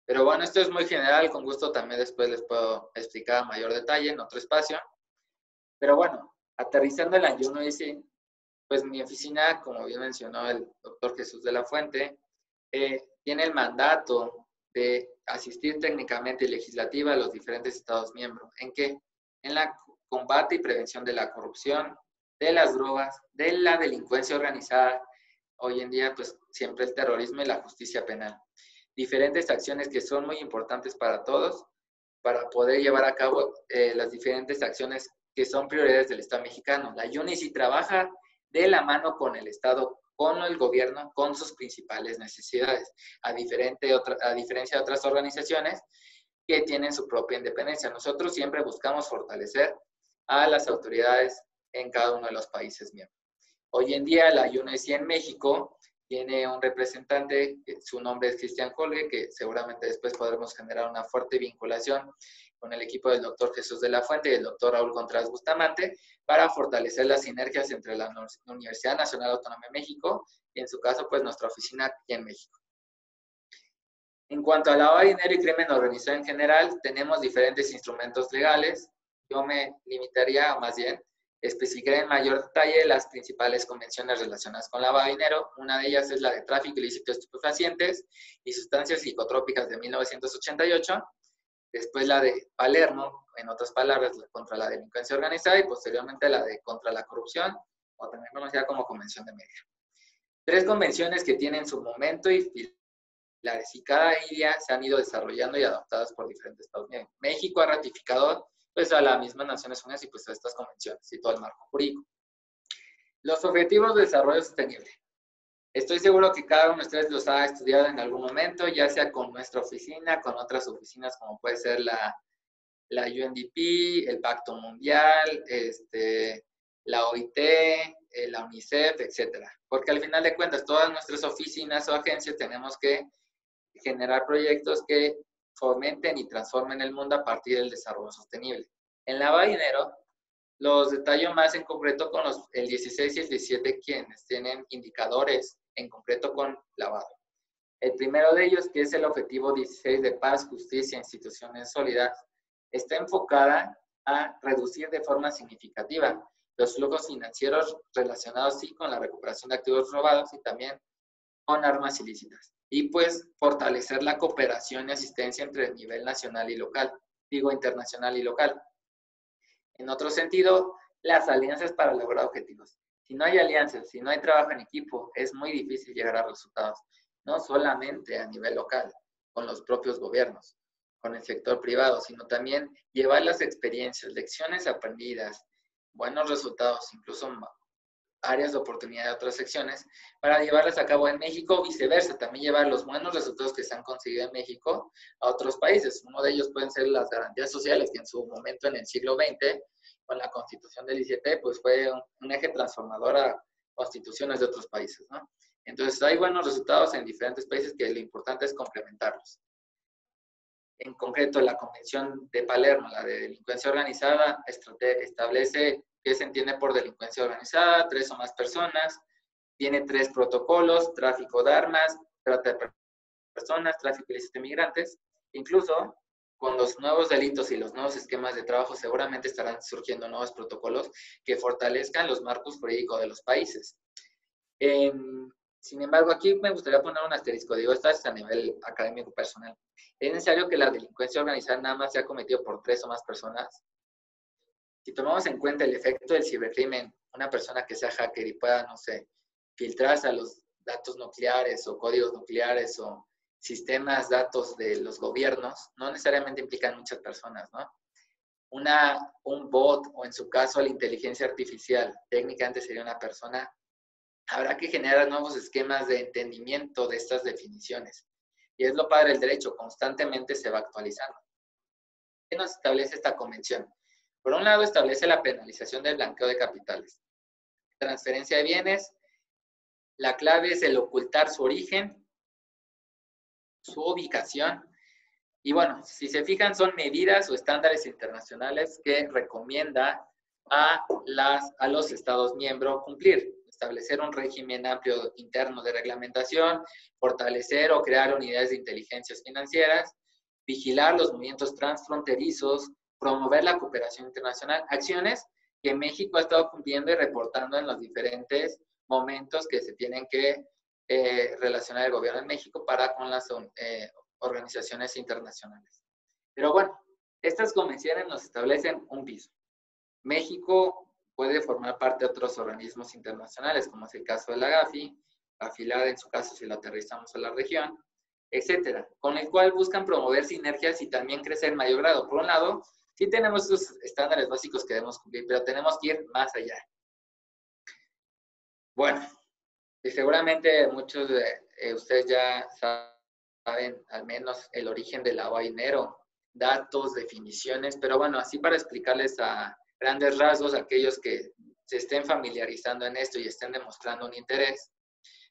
Pero bueno, esto es muy general, con gusto también después les puedo explicar a mayor detalle en otro espacio. Pero bueno, aterrizando el ayuno, dice, pues mi oficina, como bien mencionó el doctor Jesús de la Fuente, eh, tiene el mandato de asistir técnicamente y legislativa a los diferentes Estados miembros. ¿En qué? En la combate y prevención de la corrupción, de las drogas, de la delincuencia organizada, hoy en día pues siempre el terrorismo y la justicia penal. Diferentes acciones que son muy importantes para todos para poder llevar a cabo eh, las diferentes acciones que son prioridades del Estado mexicano. La UNICI trabaja de la mano con el Estado, con el gobierno, con sus principales necesidades, a, diferente, a diferencia de otras organizaciones que tienen su propia independencia. Nosotros siempre buscamos fortalecer a las autoridades en cada uno de los países miembros. Hoy en día la UNESI en México tiene un representante, su nombre es Cristian Colgue, que seguramente después podremos generar una fuerte vinculación con el equipo del doctor Jesús de la Fuente y el doctor Raúl Contreras Bustamante para fortalecer las sinergias entre la Universidad Nacional Autónoma de México y en su caso pues nuestra oficina aquí en México. En cuanto a lavado de dinero y crimen organizado en general, tenemos diferentes instrumentos legales. Yo me limitaría, más bien, especificar en mayor detalle las principales convenciones relacionadas con lavado de dinero. Una de ellas es la de tráfico ilícito de estupefacientes y sustancias psicotrópicas de 1988. Después la de Palermo, en otras palabras, contra la delincuencia organizada y posteriormente la de contra la corrupción, o también conocida como Convención de Media. Tres convenciones que tienen su momento y pilares, y cada día se han ido desarrollando y adoptadas por diferentes estados. México ha ratificado pues a las mismas Naciones Unidas y pues a estas convenciones y todo el marco jurídico. Los objetivos de desarrollo sostenible. Estoy seguro que cada uno de ustedes los ha estudiado en algún momento, ya sea con nuestra oficina, con otras oficinas como puede ser la, la UNDP, el Pacto Mundial, este, la OIT, eh, la UNICEF, etcétera. Porque al final de cuentas, todas nuestras oficinas o agencias tenemos que generar proyectos que fomenten y transformen el mundo a partir del desarrollo sostenible. En la dinero, los detallo más en concreto con el 16 y el 17, quienes tienen indicadores en concreto con lavado. El primero de ellos, que es el objetivo 16 de paz, justicia instituciones sólidas, está enfocada a reducir de forma significativa los flujos financieros relacionados sí con la recuperación de activos robados y también con armas ilícitas y pues fortalecer la cooperación y asistencia entre el nivel nacional y local, digo internacional y local. En otro sentido, las alianzas para lograr objetivos. Si no hay alianzas, si no hay trabajo en equipo, es muy difícil llegar a resultados, no solamente a nivel local, con los propios gobiernos, con el sector privado, sino también llevar las experiencias, lecciones aprendidas, buenos resultados, incluso áreas de oportunidad de otras secciones para llevarlas a cabo en México, viceversa, también llevar los buenos resultados que se han conseguido en México a otros países. Uno de ellos pueden ser las garantías sociales, que en su momento en el siglo XX, con la constitución del ICP, pues fue un, eje transformador a constituciones de otros países, ¿no? Entonces hay buenos resultados en diferentes países que lo importante es complementarlos. En concreto, la Convención de Palermo, la de delincuencia organizada, establece ¿Qué se entiende por delincuencia organizada? Tres o más personas. Tiene tres protocolos, tráfico de armas, trata de personas, tráfico ilícito de migrantes. Incluso con los nuevos delitos y los nuevos esquemas de trabajo seguramente estarán surgiendo nuevos protocolos que fortalezcan los marcos jurídicos de los países. Em, sin embargo, aquí me gustaría poner un asterisco, digo, esto es a nivel académico personal. Es necesario que la delincuencia organizada nada más sea cometido por tres o más personas si tomamos en cuenta el efecto del cibercrimen, una persona que sea hacker y pueda, no sé, filtrarse a los datos nucleares o códigos nucleares o sistemas, datos de los gobiernos, no necesariamente implican muchas personas, ¿no? Una, un bot o en su caso la inteligencia artificial, técnicamente sería una persona, habrá que generar nuevos esquemas de entendimiento de estas definiciones. Y es lo padre del derecho, constantemente se va actualizando. ¿Qué nos establece esta convención? Por un lado, establece la penalización del blanqueo de capitales. Transferencia de bienes. La clave es el ocultar su origen su ubicación. Y bueno, si se fijan, son medidas o estándares internacionales que recomienda a, las, a los Estados miembros cumplir. Establecer un régimen amplio interno de reglamentación, fortalecer o crear unidades de inteligencias financieras, vigilar los movimientos transfronterizos, promover la cooperación internacional, acciones que México ha estado cumpliendo y reportando en los diferentes momentos que se tienen que eh, relacionar el gobierno de México para con las eh, organizaciones internacionales. Pero bueno, estas convenciones nos establecen un piso. México puede formar parte de otros organismos internacionales, como es el caso de la GAFI, afiliada en su caso si lo aterrizamos a la región, etcétera, con el cual buscan promover sinergias y también crecer en mayor grado. Por un lado, sí tenemos esos estándares básicos que debemos cumplir, pero tenemos que ir más allá. Bueno, y seguramente muchos de eh, ustedes ya saben al menos el origen del de dinero, datos, definiciones, pero bueno, así para explicarles a grandes rasgos aquellos que se estén familiarizando en esto y estén demostrando un interés.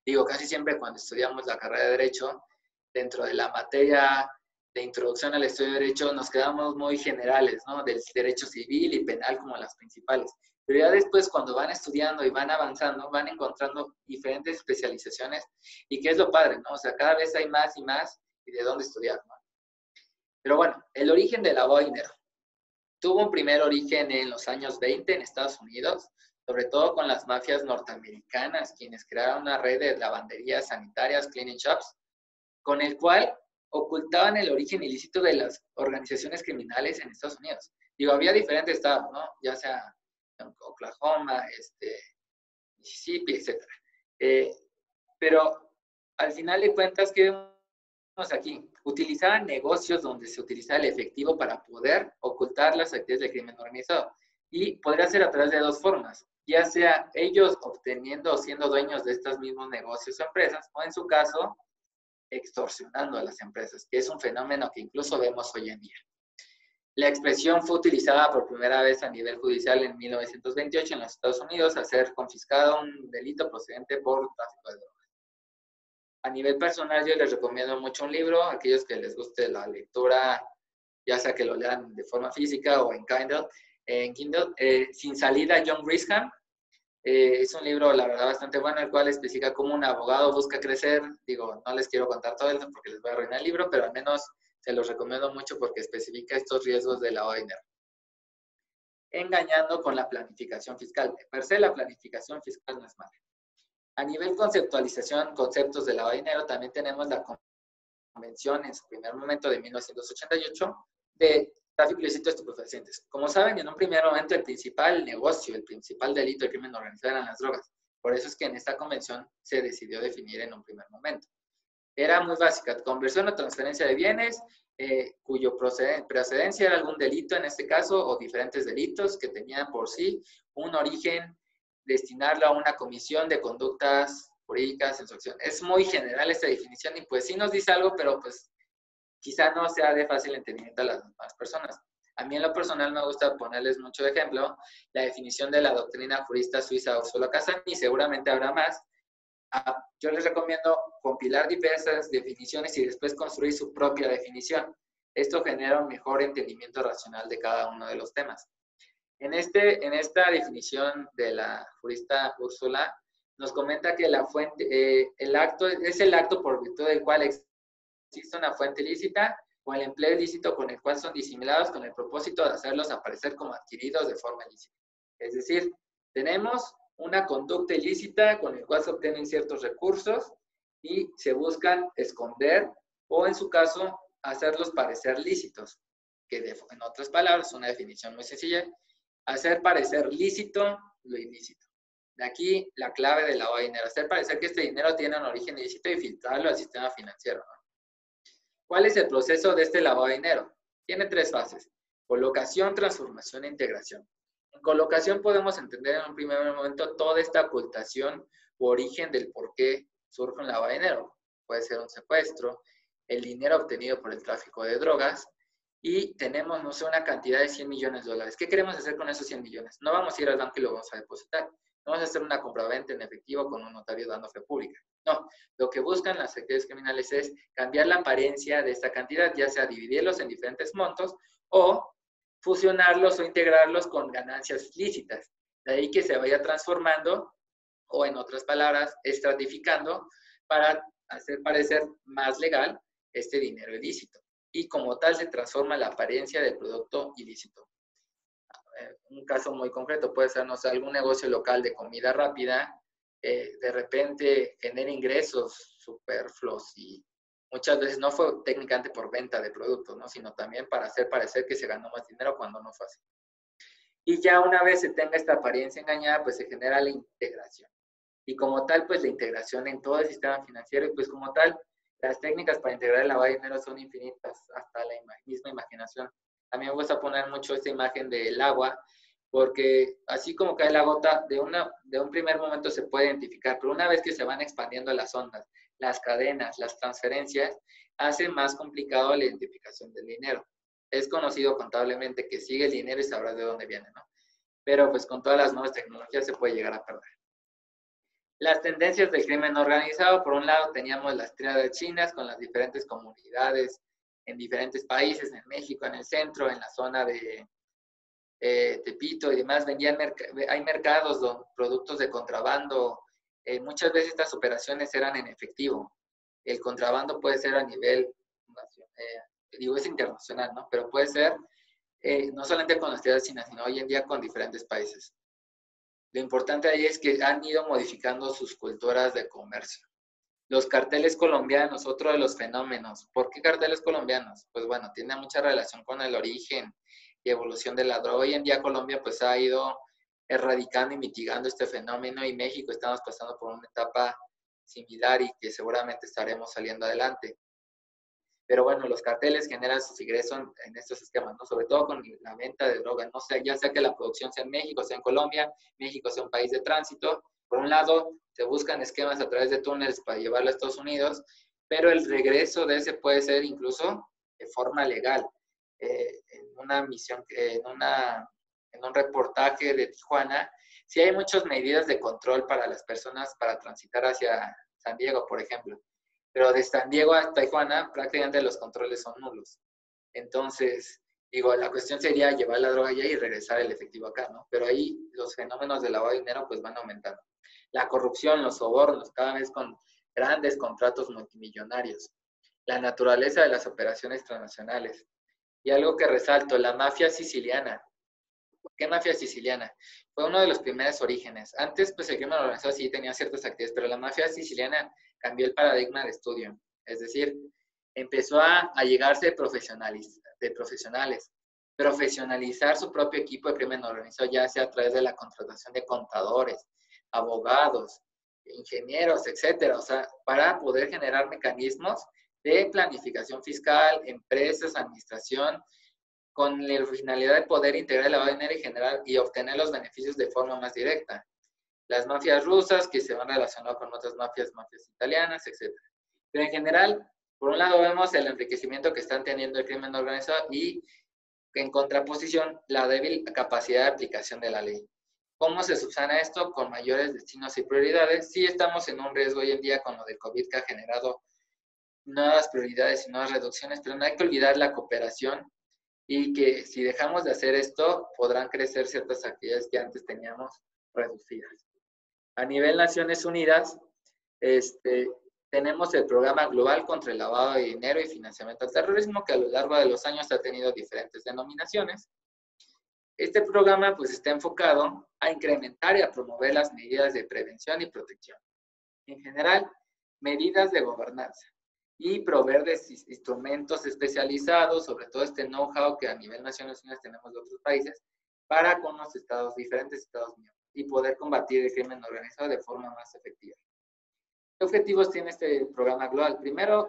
Digo, casi siempre cuando estudiamos la carrera de Derecho, dentro de la materia de introducción al estudio de Derecho, nos quedamos muy generales, ¿no? Del derecho civil y penal como las principales. Pero ya después, cuando van estudiando y van avanzando, van encontrando diferentes especializaciones y qué es lo padre, ¿no? O sea, cada vez hay más y más y de dónde estudiar, ¿no? Pero bueno, el origen de dinero. Tuvo un primer origen en los años 20 en Estados Unidos, sobre todo con las mafias norteamericanas, quienes crearon una red de lavanderías sanitarias, cleaning shops, con el cual ocultaban el origen ilícito de las organizaciones criminales en Estados Unidos. Digo, había diferentes estados, ¿no? Ya sea Oklahoma, este, Mississippi, etc. Eh, pero al final de cuentas, ¿qué vemos aquí? Utilizaban negocios donde se utilizaba el efectivo para poder ocultar las actividades del crimen organizado. Y podría ser a través de dos formas, ya sea ellos obteniendo o siendo dueños de estos mismos negocios o empresas, o en su caso, extorsionando a las empresas, que es un fenómeno que incluso vemos hoy en día. La expresión fue utilizada por primera vez a nivel judicial en 1928 en los Estados Unidos al ser confiscado un delito procedente por tráfico de drogas. A nivel personal, yo les recomiendo mucho un libro, a aquellos que les guste la lectura, ya sea que lo lean de forma física o en Kindle, en Kindle, eh, Sin salida, John Grisham. Eh, es un libro, la verdad, bastante bueno, el cual explica cómo un abogado busca crecer. Digo, no les quiero contar todo eso porque les voy a arruinar el libro, pero al menos se los recomiendo mucho porque especifica estos riesgos de lavado de dinero. Engañando con la planificación fiscal. Per se, la planificación fiscal no es mala. A nivel conceptualización, conceptos de lavado de dinero, también tenemos la convención en su primer momento de 1988 de tráfico ilícito de estupefacientes. Como saben, en un primer momento el principal negocio, el principal delito de crimen organizado eran las drogas. Por eso es que en esta convención se decidió definir en un primer momento era muy básica, conversión o transferencia de bienes, eh, cuyo procedencia era algún delito en este caso, o diferentes delitos que tenían por sí un origen, destinarlo a una comisión de conductas jurídicas en su acción. Es muy general esta definición y pues sí nos dice algo, pero pues quizá no sea de fácil entendimiento a las demás personas. A mí en lo personal me gusta ponerles mucho de ejemplo la definición de la doctrina jurista suiza Ursula Kazan y seguramente habrá más, Ah, yo les recomiendo compilar diversas definiciones y después construir su propia definición. Esto genera un mejor entendimiento racional de cada uno de los temas. En, este, en esta definición de la jurista Úrsula, nos comenta que la fuente, eh, el acto es el acto por virtud del cual existe una fuente ilícita o el empleo ilícito con el cual son disimulados con el propósito de hacerlos aparecer como adquiridos de forma ilícita. Es decir, tenemos una conducta ilícita con el cual se obtienen ciertos recursos y se buscan esconder o en su caso hacerlos parecer lícitos, que en otras palabras, una definición muy sencilla, hacer parecer lícito lo ilícito. De aquí la clave del lavado de dinero, hacer parecer que este dinero tiene un origen ilícito y filtrarlo al sistema financiero. ¿Cuál es el proceso de este lavado de dinero? Tiene tres fases, colocación, transformación e integración. En colocación podemos entender en un primer momento toda esta ocultación u origen del por qué surge un lavado de dinero. Puede ser un secuestro, el dinero obtenido por el tráfico de drogas y tenemos, no sé, una cantidad de 100 millones de dólares. ¿Qué queremos hacer con esos 100 millones? No vamos a ir al banco y lo vamos a depositar. No vas a hacer una compraventa en efectivo con un notario dando fe pública. No, lo que buscan las actividades criminales es cambiar la apariencia de esta cantidad, ya sea dividirlos en diferentes montos o fusionarlos o integrarlos con ganancias lícitas. De ahí que se vaya transformando o en otras palabras, estratificando para hacer parecer más legal este dinero ilícito. Y como tal se transforma la apariencia del producto ilícito. Un caso muy concreto puede ser, no sé, algún negocio local de comida rápida, eh, de repente genera ingresos superfluos y muchas veces no fue técnicamente por venta de productos, ¿no? sino también para hacer parecer que se ganó más dinero cuando no fue así. Y ya una vez se tenga esta apariencia engañada, pues se genera la integración. Y como tal, pues la integración en todo el sistema financiero pues como tal, las técnicas para integrar el lavado de dinero son infinitas, hasta la misma imaginación. A mí me gusta poner mucho esta imagen del agua, porque así como cae la gota, de, una, de un primer momento se puede identificar, pero una vez que se van expandiendo las ondas, las cadenas, las transferencias, hace más complicado la identificación del dinero. Es conocido contablemente que sigue el dinero y sabrás de dónde viene, ¿no? Pero pues con todas las nuevas tecnologías se puede llegar a perder. Las tendencias del crimen organizado, por un lado teníamos las tríadas chinas con las diferentes comunidades en diferentes países, en México, en el centro, en la zona de eh, Tepito y demás, vendían hay mercados donde productos de contrabando, eh, muchas veces estas operaciones eran en efectivo. El contrabando puede ser a nivel, eh, digo, es internacional, ¿no? Pero puede ser no solamente con las tierras chinas, sino hoy en día con diferentes países. Lo importante ahí es que han ido modificando sus culturas de comercio. Los carteles colombianos, otro de los fenómenos. ¿Por qué carteles colombianos? Pues bueno, tiene mucha relación con el origen y evolución de la droga. Hoy en día Colombia pues ha ido erradicando y mitigando este fenómeno y México estamos pasando por una etapa similar y que seguramente estaremos saliendo adelante. Pero bueno, los carteles generan sus ingresos en, estos esquemas, ¿no? Sobre todo con la venta de drogas, no sé, ya sea que la producción sea en México, sea en Colombia, México sea un país de tránsito. Por un lado, se buscan esquemas a través de túneles para llevarlo a Estados Unidos, pero el regreso de ese puede ser incluso de forma legal. Eh, en una misión, en, una, en un reportaje de Tijuana, sí hay muchas medidas de control para las personas para transitar hacia San Diego, por ejemplo. Pero de San Diego a Tijuana prácticamente los controles son nulos. Entonces, digo, la cuestión sería llevar la droga allá y regresar el efectivo acá, ¿no? Pero ahí los fenómenos de lavado de dinero pues van aumentando. La corrupción, los sobornos, cada vez con grandes contratos multimillonarios. La naturaleza de las operaciones transnacionales. Y algo que resalto, la mafia siciliana. ¿Por qué mafia siciliana? Fue uno de los primeros orígenes. Antes, pues el crimen organizado sí tenía ciertas actividades, pero la mafia siciliana cambió el paradigma de estudio. Es decir, empezó a, llegarse de, de profesionales, profesionalizar su propio equipo de crimen organizado, ya sea a través de la contratación de contadores, abogados, ingenieros, etcétera, o sea, para poder generar mecanismos de planificación fiscal, empresas, administración, con la finalidad de poder integrar de dinero y generar y obtener los beneficios de forma más directa las mafias rusas que se van relacionando con otras mafias, mafias italianas, etc. Pero en general, por un lado vemos el enriquecimiento que están teniendo el crimen organizado y en contraposición la débil capacidad de aplicación de la ley. ¿Cómo se subsana esto? Con mayores destinos y prioridades. Sí estamos en un riesgo hoy en día con lo del COVID que ha generado nuevas prioridades y nuevas reducciones, pero no hay que olvidar la cooperación y que si dejamos de hacer esto, podrán crecer ciertas actividades que antes teníamos reducidas. A nivel Naciones Unidas, este, tenemos el Programa Global contra el Lavado de Dinero y Financiamiento al Terrorismo, que a lo largo de los años ha tenido diferentes denominaciones. Este programa pues, está enfocado a incrementar y a promover las medidas de prevención y protección. En general, medidas de gobernanza y proveer de instrumentos especializados, sobre todo este know-how que a nivel Naciones Unidas tenemos de otros países, para con los estados, diferentes estados miembros y poder combatir el crimen organizado de forma más efectiva. ¿Qué objetivos tiene este programa global? Primero,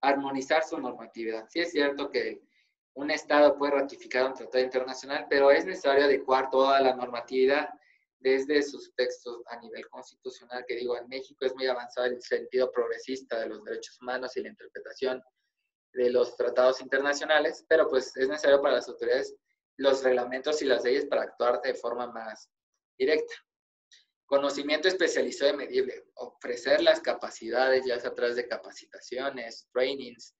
armonizar su normatividad. Sí es cierto que un Estado puede ratificar un tratado internacional, pero es necesario adecuar toda la normatividad desde sus textos a nivel constitucional, que digo, en México es muy avanzado el sentido progresista de los derechos humanos y la interpretación de los tratados internacionales, pero pues es necesario para las autoridades los reglamentos y las leyes para actuar de forma más directa. Conocimiento especializado y medible. Ofrecer las capacidades, ya sea a través de capacitaciones, trainings,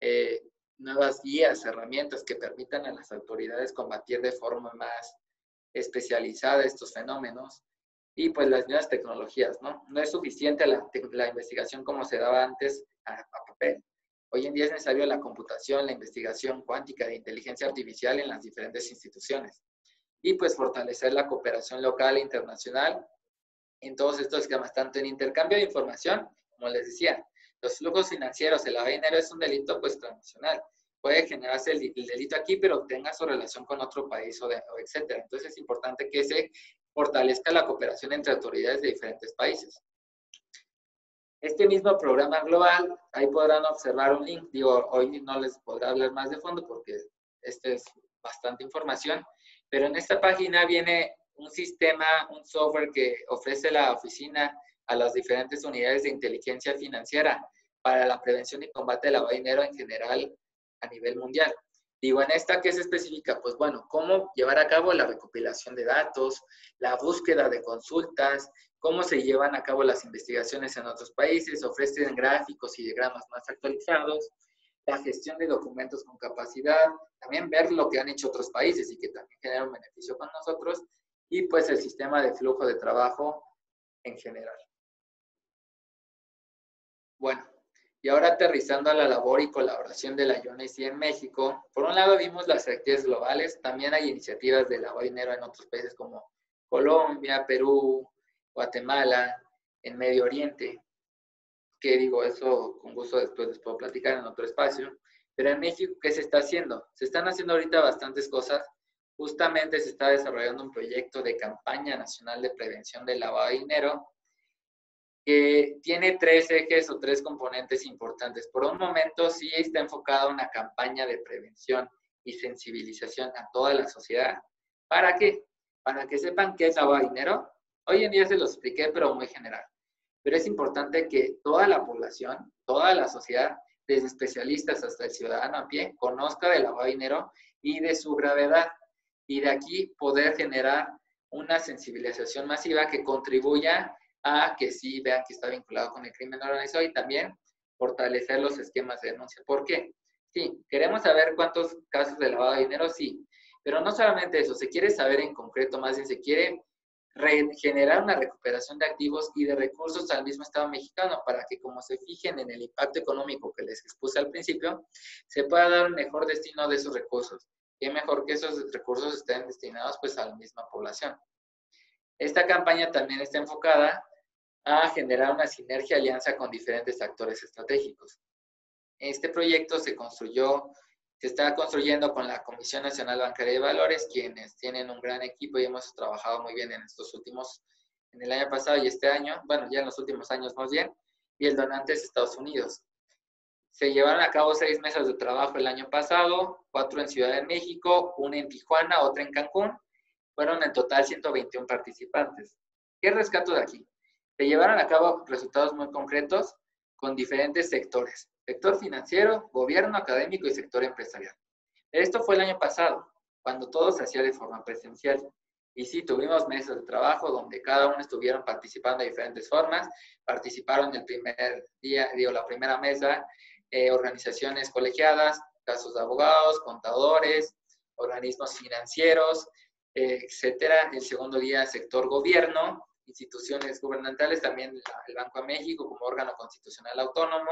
eh, nuevas guías, herramientas que permitan a las autoridades combatir de forma más especializada estos fenómenos y pues las nuevas tecnologías, ¿no? No es suficiente la, la investigación como se daba antes a, a, papel. Hoy en día es necesario la computación, la investigación cuántica de inteligencia artificial en las diferentes instituciones y pues fortalecer la cooperación local e internacional en todos estos esquemas, tanto en intercambio de información, como les decía, los flujos financieros, el lavado de dinero es un delito pues transnacional. Puede generarse el, el, delito aquí, pero tenga su relación con otro país o, de, o etcétera. Entonces es importante que se fortalezca la cooperación entre autoridades de diferentes países. Este mismo programa global, ahí podrán observar un link. Digo, hoy no les podré hablar más de fondo porque este es bastante información, pero en esta página viene un sistema, un software que ofrece la oficina a las diferentes unidades de inteligencia financiera para la prevención y combate del lavado de dinero en general a nivel mundial. Digo, en esta, ¿qué se especifica? Pues bueno, cómo llevar a cabo la recopilación de datos, la búsqueda de consultas, cómo se llevan a cabo las investigaciones en otros países, ofrecen gráficos y diagramas más actualizados, la gestión de documentos con capacidad, también ver lo que han hecho otros países y que también genera un beneficio con nosotros, y pues el sistema de flujo de trabajo en general. Bueno, y ahora aterrizando a la labor y colaboración de la UNESI en México, por un lado vimos las actividades globales, también hay iniciativas de lavado de dinero en otros países como Colombia, Perú, Guatemala, en Medio Oriente, que digo, eso con gusto después les puedo platicar en otro espacio. Pero en México, ¿qué se está haciendo? Se están haciendo ahorita bastantes cosas. Justamente se está desarrollando un proyecto de campaña nacional de prevención del lavado de dinero que tiene tres ejes o tres componentes importantes. Por un momento sí está enfocada una campaña de prevención y sensibilización a toda la sociedad. ¿Para qué? Para que sepan qué es lavado de dinero. Hoy en día se lo expliqué, pero muy general. Pero es importante que toda la población, toda la sociedad, desde especialistas hasta el ciudadano a pie, conozca del lavado de dinero y de su gravedad. Y de aquí poder generar una sensibilización masiva que contribuya a que sí vean que está vinculado con el crimen organizado y también fortalecer los esquemas de denuncia. ¿Por qué? Sí, queremos saber cuántos casos de lavado de dinero, sí, pero no solamente eso, se quiere saber en concreto, más bien se quiere generar una recuperación de activos y de recursos al mismo Estado mexicano para que como se fijen en el impacto económico que les expuse al principio, se pueda dar un mejor destino de esos recursos. Y mejor que esos recursos estén destinados pues a la misma población. Esta campaña también está enfocada a generar una sinergia alianza con diferentes actores estratégicos. Este proyecto se construyó, se está construyendo con la Comisión Nacional Bancaria de Valores, quienes tienen un gran equipo y hemos trabajado muy bien en estos últimos, en el año pasado y este año, bueno, ya en los últimos años más bien, y el donante es Estados Unidos. Se llevaron a cabo seis meses de trabajo el año pasado, cuatro en Ciudad de México, una en Tijuana, otra en Cancún. Fueron en total 121 participantes. ¿Qué rescato de aquí? Se llevaron a cabo resultados muy concretos con diferentes sectores, sector financiero, gobierno académico y sector empresarial. Esto fue el año pasado, cuando todo se hacía de forma presencial. Y sí, tuvimos meses de trabajo donde cada uno estuvieron participando de diferentes formas. Participaron el primer día, digo, la primera mesa, eh, organizaciones colegiadas, casos de abogados, contadores, organismos financieros, etcétera. El segundo día, sector gobierno, instituciones gubernamentales, también el Banco de México como órgano constitucional autónomo.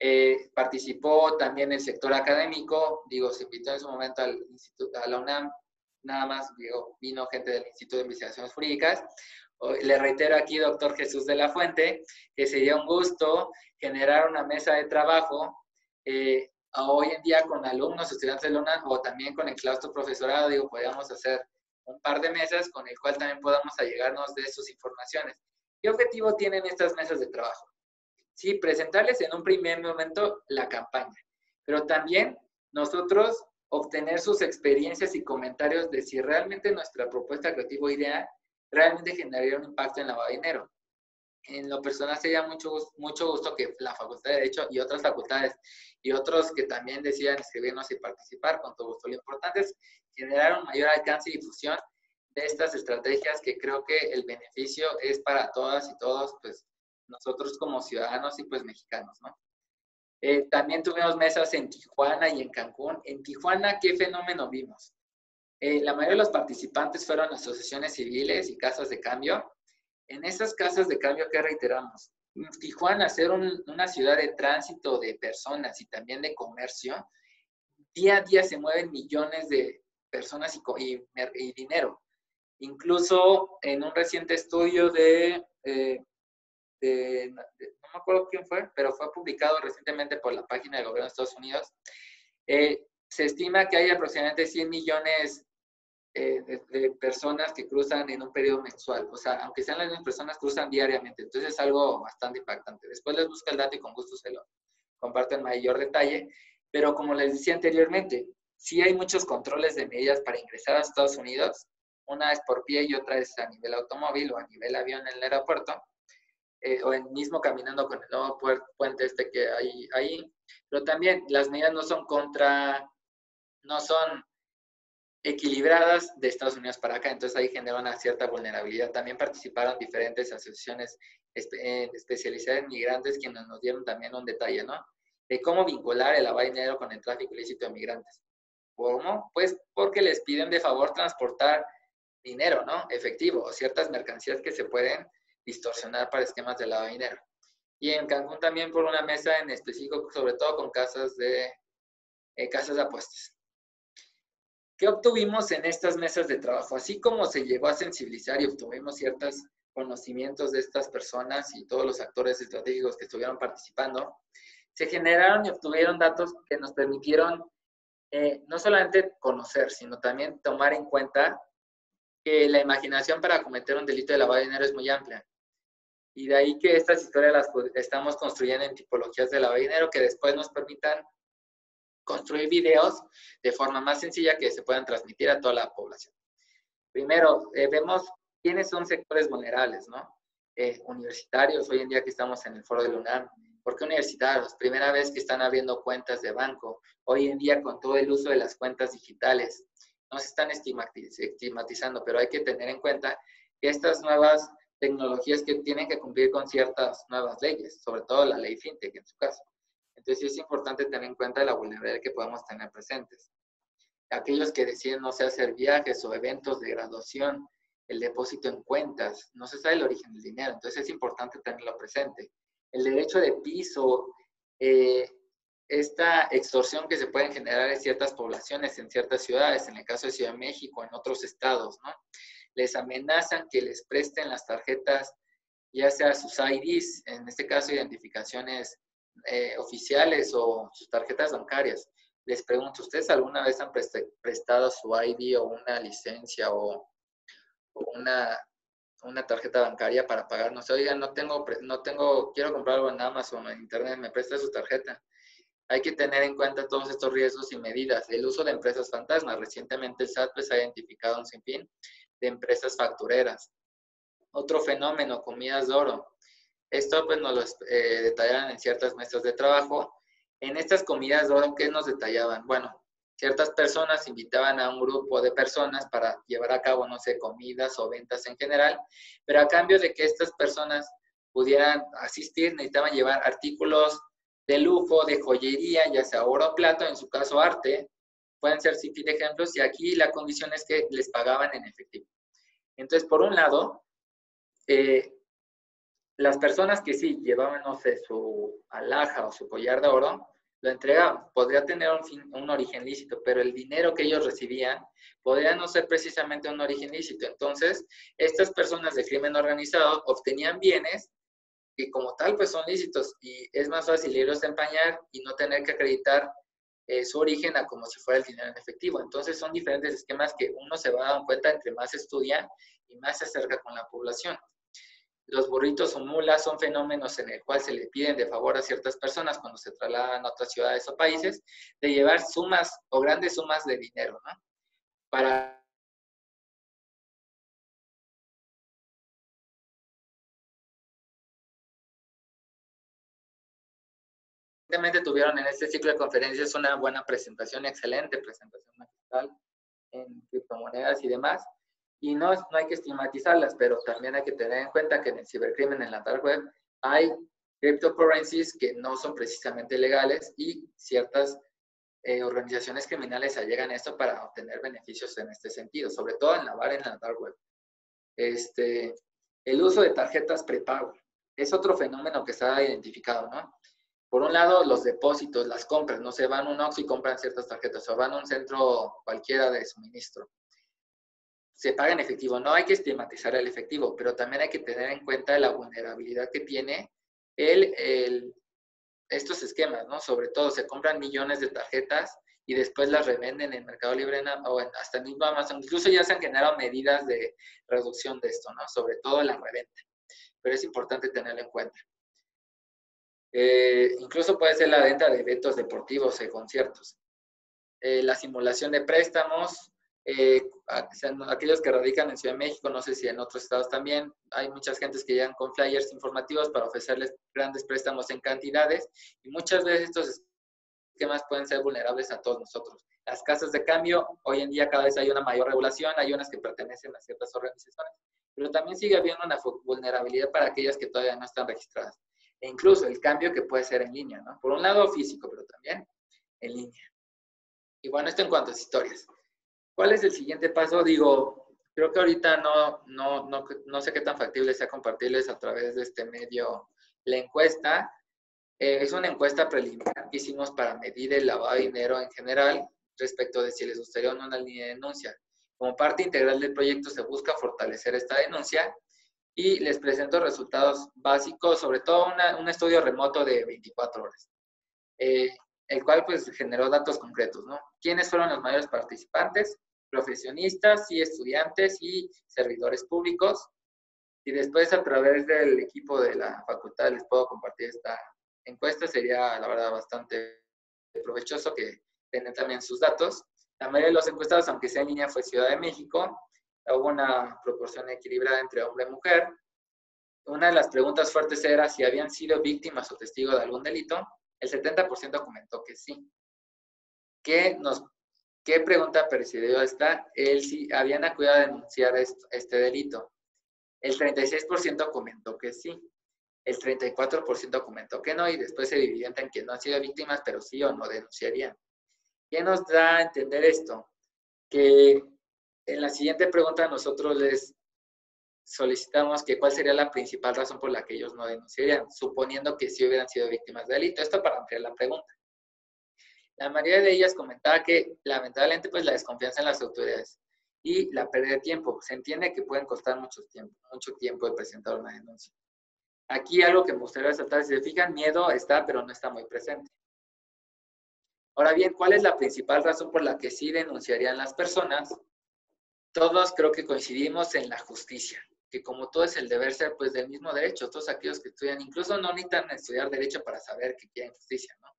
Eh, participó también el sector académico, digo, se invitó en su momento al instituto, a la UNAM, nada más digo, vino gente del Instituto de Investigaciones Jurídicas. Le reitero aquí, doctor Jesús de la Fuente, que sería un gusto generar una mesa de trabajo eh, hoy en día con alumnos, estudiantes de la UNAM o también con el claustro profesorado, digo, podríamos hacer un par de mesas con el cual también podamos allegarnos de sus informaciones. ¿Qué objetivo tienen estas mesas de trabajo? Sí, presentarles en un primer momento la campaña, pero también nosotros obtener sus experiencias y comentarios de si realmente nuestra propuesta creativa idea realmente generaría un impacto en la de dinero en lo personal sería mucho, mucho gusto que la Facultad de Derecho y otras facultades y otros que también decidan escribirnos y participar, con todo gusto. Lo importante es generar un mayor alcance y difusión de estas estrategias que creo que el beneficio es para todas y todos, pues nosotros como ciudadanos y pues mexicanos, ¿no? Eh, también tuvimos mesas en Tijuana y en Cancún. En Tijuana, ¿qué fenómeno vimos? Eh, la mayoría de los participantes fueron asociaciones civiles y casas de cambio. En esas casas de cambio, ¿qué reiteramos? Tijuana, ser una ciudad de tránsito de personas y también de comercio, día a día se mueven millones de personas y, dinero. Incluso en un reciente estudio de, eh, no me acuerdo quién fue, pero fue publicado recientemente por la página del gobierno de Estados Unidos, eh, se estima que hay aproximadamente 100 millones eh, de, personas que cruzan en un periodo mensual. O sea, aunque sean las mismas personas, cruzan diariamente. Entonces es algo bastante impactante. Después les busca el dato y con gusto se lo comparto en mayor detalle. Pero como les decía anteriormente, sí hay muchos controles de medidas para ingresar a Estados Unidos. Una es por pie y otra es a nivel automóvil o a nivel avión en el aeropuerto. Eh, o en mismo caminando con el nuevo puente este que hay ahí. Pero también las medidas no son contra, no son equilibradas de Estados Unidos para acá, entonces ahí genera una cierta vulnerabilidad. También participaron diferentes asociaciones eh, especializadas en migrantes quienes nos dieron también un detalle, ¿no? De cómo vincular el lavado de dinero con el tráfico ilícito de migrantes. ¿Cómo? Pues porque les piden de favor transportar dinero, ¿no? Efectivo, o ciertas mercancías que se pueden distorsionar para esquemas de lavado de dinero. Y en Cancún también por una mesa en específico, sobre todo con casas de, eh, casas de apuestas. ¿Qué obtuvimos en estas mesas de trabajo? Así como se llegó a sensibilizar y obtuvimos ciertos conocimientos de estas personas y todos los actores estratégicos que estuvieron participando, se generaron y obtuvieron datos que nos permitieron eh, no solamente conocer, sino también tomar en cuenta que la imaginación para cometer un delito de lavado de dinero es muy amplia. Y de ahí que estas historias las estamos construyendo en tipologías de lavado de dinero que después nos permitan construir videos de forma más sencilla que se puedan transmitir a toda la población. Primero, eh, vemos quiénes son sectores vulnerables, ¿no? Eh, universitarios, hoy en día que estamos en el foro de UNAM, ¿por qué universitarios? Primera vez que están abriendo cuentas de banco, hoy en día con todo el uso de las cuentas digitales, no se están estigmatizando, pero hay que tener en cuenta que estas nuevas tecnologías que tienen que cumplir con ciertas nuevas leyes, sobre todo la ley FinTech en su caso. Entonces es importante tener en cuenta la vulnerabilidad que podemos tener presentes. Aquellos que deciden no sé, hacer viajes o eventos de graduación, el depósito en cuentas, no se sabe el origen del dinero, entonces es importante tenerlo presente. El derecho de piso, eh, esta extorsión que se pueden generar en ciertas poblaciones, en ciertas ciudades, en el caso de Ciudad de México, en otros estados, ¿no? Les amenazan que les presten las tarjetas, ya sea sus IDs, en este caso identificaciones eh, oficiales o sus tarjetas bancarias. Les pregunto, ¿ustedes alguna vez han prestado su ID o una licencia o, una, tarjeta bancaria para pagar? No sé, oigan, no tengo, no tengo, quiero comprar algo en Amazon en Internet, ¿me presta su tarjeta? Hay que tener en cuenta todos estos riesgos y medidas. El uso de empresas fantasmas. Recientemente el SAT pues, ha identificado un sinfín de empresas factureras. Otro fenómeno, comidas de oro. Esto pues nos lo eh, detallaban en ciertas mesas de trabajo. En estas comidas, ¿qué nos detallaban? Bueno, ciertas personas invitaban a un grupo de personas para llevar a cabo, no sé, comidas o ventas en general, pero a cambio de que estas personas pudieran asistir, necesitaban llevar artículos de lujo, de joyería, ya sea oro o plata, en su caso arte, pueden ser fin de ejemplos, y aquí la condición es que les pagaban en efectivo. Entonces, por un lado, eh, las personas que sí llevaban, no sé, su alhaja o su collar de oro, lo entregaban. Podría tener un, origen lícito, pero el dinero que ellos recibían podría no ser precisamente un origen lícito. Entonces, estas personas de crimen organizado obtenían bienes que como tal pues son lícitos y es más fácil irlos a empañar y no tener que acreditar eh, su origen a como si fuera el dinero en efectivo. Entonces son diferentes esquemas que uno se va dando cuenta entre más estudia y más se acerca con la población. Los burritos o mulas son fenómenos en el cual se le piden de favor a ciertas personas cuando se trasladan a otras ciudades o países de llevar sumas o grandes sumas de dinero, ¿no? Para Recientemente tuvieron en este ciclo de conferencias una buena presentación, excelente presentación magistral en criptomonedas y demás. Y no, no hay que estigmatizarlas, pero también hay que tener en cuenta que en el cibercrimen, en la dark web, hay cryptocurrencies que no son precisamente legales y ciertas eh, organizaciones criminales allegan esto para obtener beneficios en este sentido, sobre todo en la bar en la dark web. Este, el uso de tarjetas prepago es otro fenómeno que está identificado, ¿no? Por un lado, los depósitos, las compras, no se van a un Ox y compran ciertas tarjetas, o van a un centro cualquiera de suministro. Se paga en efectivo. No hay que estigmatizar el efectivo, pero también hay que tener en cuenta la vulnerabilidad que tiene el, estos esquemas, ¿no? Sobre todo, se compran millones de tarjetas y después las revenden en Mercado Libre o en, hasta mismo Amazon. Incluso ya se han generado medidas de reducción de esto, ¿no? Sobre todo la reventa. Pero es importante tenerlo en cuenta. Eh, incluso puede ser la venta de eventos deportivos y conciertos. Eh, la simulación de préstamos, eh, aquellos que radican en Ciudad de México, no sé si en otros estados también, hay muchas gentes que llegan con flyers informativos para ofrecerles grandes préstamos en cantidades y muchas veces estos esquemas pueden ser vulnerables a todos nosotros. Las casas de cambio, hoy en día cada vez hay una mayor regulación, hay unas que pertenecen a ciertas organizaciones, pero también sigue habiendo una vulnerabilidad para aquellas que todavía no están registradas. E incluso el cambio que puede ser en línea, ¿no? Por un lado físico, pero también en línea. Y bueno, esto en cuanto a historias. ¿Cuál es el siguiente paso? Digo, creo que ahorita no, no, no, no sé qué tan factible sea compartirles a través de este medio la encuesta. Eh, es una encuesta preliminar que hicimos para medir el lavado de dinero en general respecto de si les gustaría o no una línea de denuncia. Como parte integral del proyecto se busca fortalecer esta denuncia y les presento resultados básicos, sobre todo un estudio remoto de 24 horas. Eh, el cual pues generó datos concretos, ¿no? ¿Quiénes fueron los mayores participantes? Profesionistas y estudiantes y servidores públicos. Y después a través del equipo de la facultad les puedo compartir esta encuesta. Sería, la verdad, bastante provechoso que tengan también sus datos. La mayoría de los encuestados, aunque sea en línea, fue Ciudad de México. Hubo una proporción equilibrada entre hombre y mujer. Una de las preguntas fuertes era si habían sido víctimas o testigos de algún delito. El 70% comentó que sí. ¿Qué nos ¿Qué pregunta presidió esta? Él sí, habían acudido a denunciar este delito. El 36% comentó que sí. El 34% comentó que no y después se dividió en que no han sido víctimas, pero sí o no denunciarían. ¿Qué nos da a entender esto? Que en la siguiente pregunta nosotros les solicitamos que cuál sería la principal razón por la que ellos no denunciarían, suponiendo que sí hubieran sido víctimas de delito. Esto para ampliar la pregunta. La mayoría de ellas comentaba que lamentablemente pues la desconfianza en las autoridades y la pérdida de tiempo. Se entiende que pueden costar mucho tiempo, mucho tiempo de presentar una denuncia. Aquí algo que me gustaría resaltar, si se fijan, miedo está, pero no está muy presente. Ahora bien, ¿cuál es la principal razón por la que sí denunciarían las personas? Todos creo que coincidimos en la justicia, que como todo es el deber ser, pues del mismo derecho, todos aquellos que estudian, incluso no necesitan estudiar derecho para saber que quieren justicia, ¿no?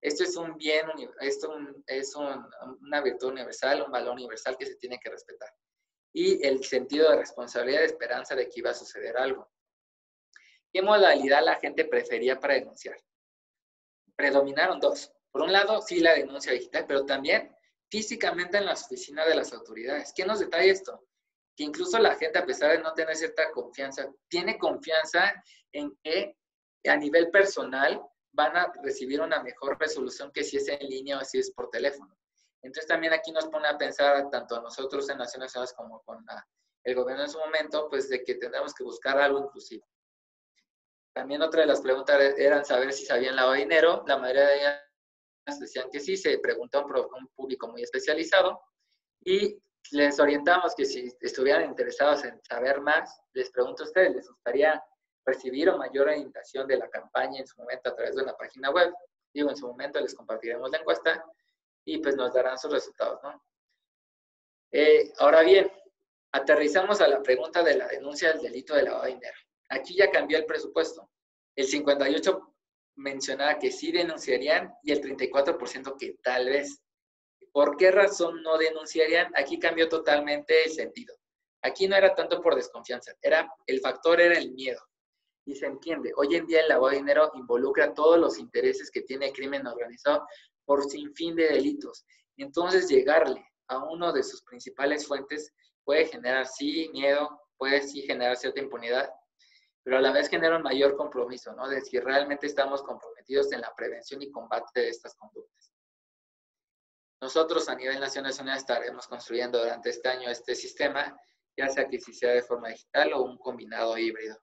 Esto es un bien, esto es una virtud universal, un valor universal que se tiene que respetar. Y el sentido de responsabilidad, de esperanza de que iba a suceder algo. ¿Qué modalidad la gente prefería para denunciar? Predominaron dos. Por un lado, sí, la denuncia digital, pero también físicamente en las oficinas de las autoridades. ¿Qué nos detalla esto? Que incluso la gente, a pesar de no tener cierta confianza, tiene confianza en que a nivel personal van a recibir una mejor resolución que si es en línea o si es por teléfono. Entonces también aquí nos pone a pensar, tanto a nosotros en Naciones Unidas como con el gobierno en su momento, pues de que tendremos que buscar algo inclusivo. También otra de las preguntas eran saber si sabían lavado de dinero. La mayoría de ellas decían que sí, se preguntó a un público muy especializado y les orientamos que si estuvieran interesados en saber más, les pregunto a ustedes, ¿les gustaría recibir o mayor orientación de la campaña en su momento a través de una página web. Digo, en su momento les compartiremos la encuesta y pues nos darán sus resultados, ¿no? Eh, ahora bien, aterrizamos a la pregunta de la denuncia del delito de lavado de dinero. Aquí ya cambió el presupuesto. El 58 mencionaba que sí denunciarían y el 34% que tal vez. ¿Por qué razón no denunciarían? Aquí cambió totalmente el sentido. Aquí no era tanto por desconfianza, era el factor era el miedo y se entiende. Hoy en día el lavado de dinero involucra todos los intereses que tiene el crimen organizado por sin fin de delitos. Entonces, llegarle a uno de sus principales fuentes puede generar sí miedo, puede sí generar cierta impunidad, pero a la vez genera un mayor compromiso, ¿no? De si realmente estamos comprometidos en la prevención y combate de estas conductas. Nosotros a nivel nacional estaremos construyendo durante este año este sistema, ya sea que si sea de forma digital o un combinado híbrido.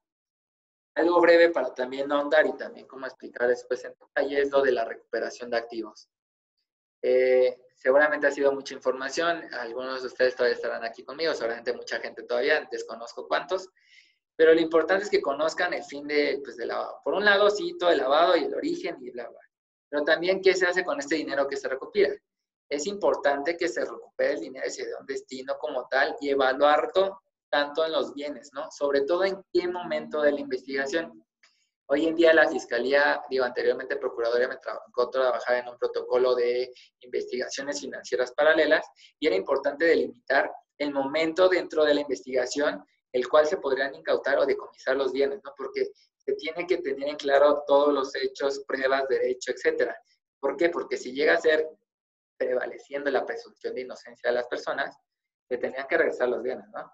Algo breve para también ahondar y también como explicar después en detalle es lo de la recuperación de activos. Eh, seguramente ha sido mucha información, algunos de ustedes todavía estarán aquí conmigo, seguramente mucha gente todavía, desconozco cuántos, pero lo importante es que conozcan el fin de, pues, de lavado. Por un lado, sí, todo el lavado y el origen y bla, bla. Pero también, ¿qué se hace con este dinero que se recupera? Es importante que se recupere el dinero dé un destino como tal y evaluarlo tanto en los bienes, ¿no? Sobre todo en qué momento de la investigación. Hoy en día la Fiscalía, digo, anteriormente Procuraduría me tocó trabajar en un protocolo de investigaciones financieras paralelas y era importante delimitar el momento dentro de la investigación el cual se podrían incautar o decomisar los bienes, ¿no? Porque se tiene que tener en claro todos los hechos, pruebas, derecho, etcétera. ¿Por qué? Porque si llega a ser prevaleciendo la presunción de inocencia de las personas, se tendrían que regresar los bienes, ¿no?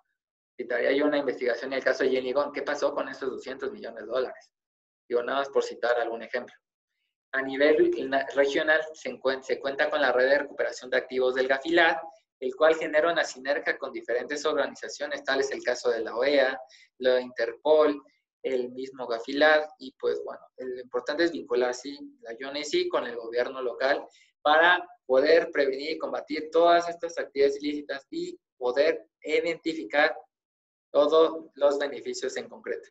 Citaría yo una investigación en el caso de Jenny Gong. ¿Qué pasó con esos 200 millones de dólares? Digo, nada más por citar algún ejemplo. A nivel regional se, se cuenta con la red de recuperación de activos del GAFILAT, el cual genera una sinergia con diferentes organizaciones, tal es el caso de la OEA, la Interpol, el mismo GAFILAT, y pues bueno, lo importante es vincular, sí, la UNESI con el gobierno local para poder prevenir y combatir todas estas actividades ilícitas y poder identificar todos los beneficios en concreto.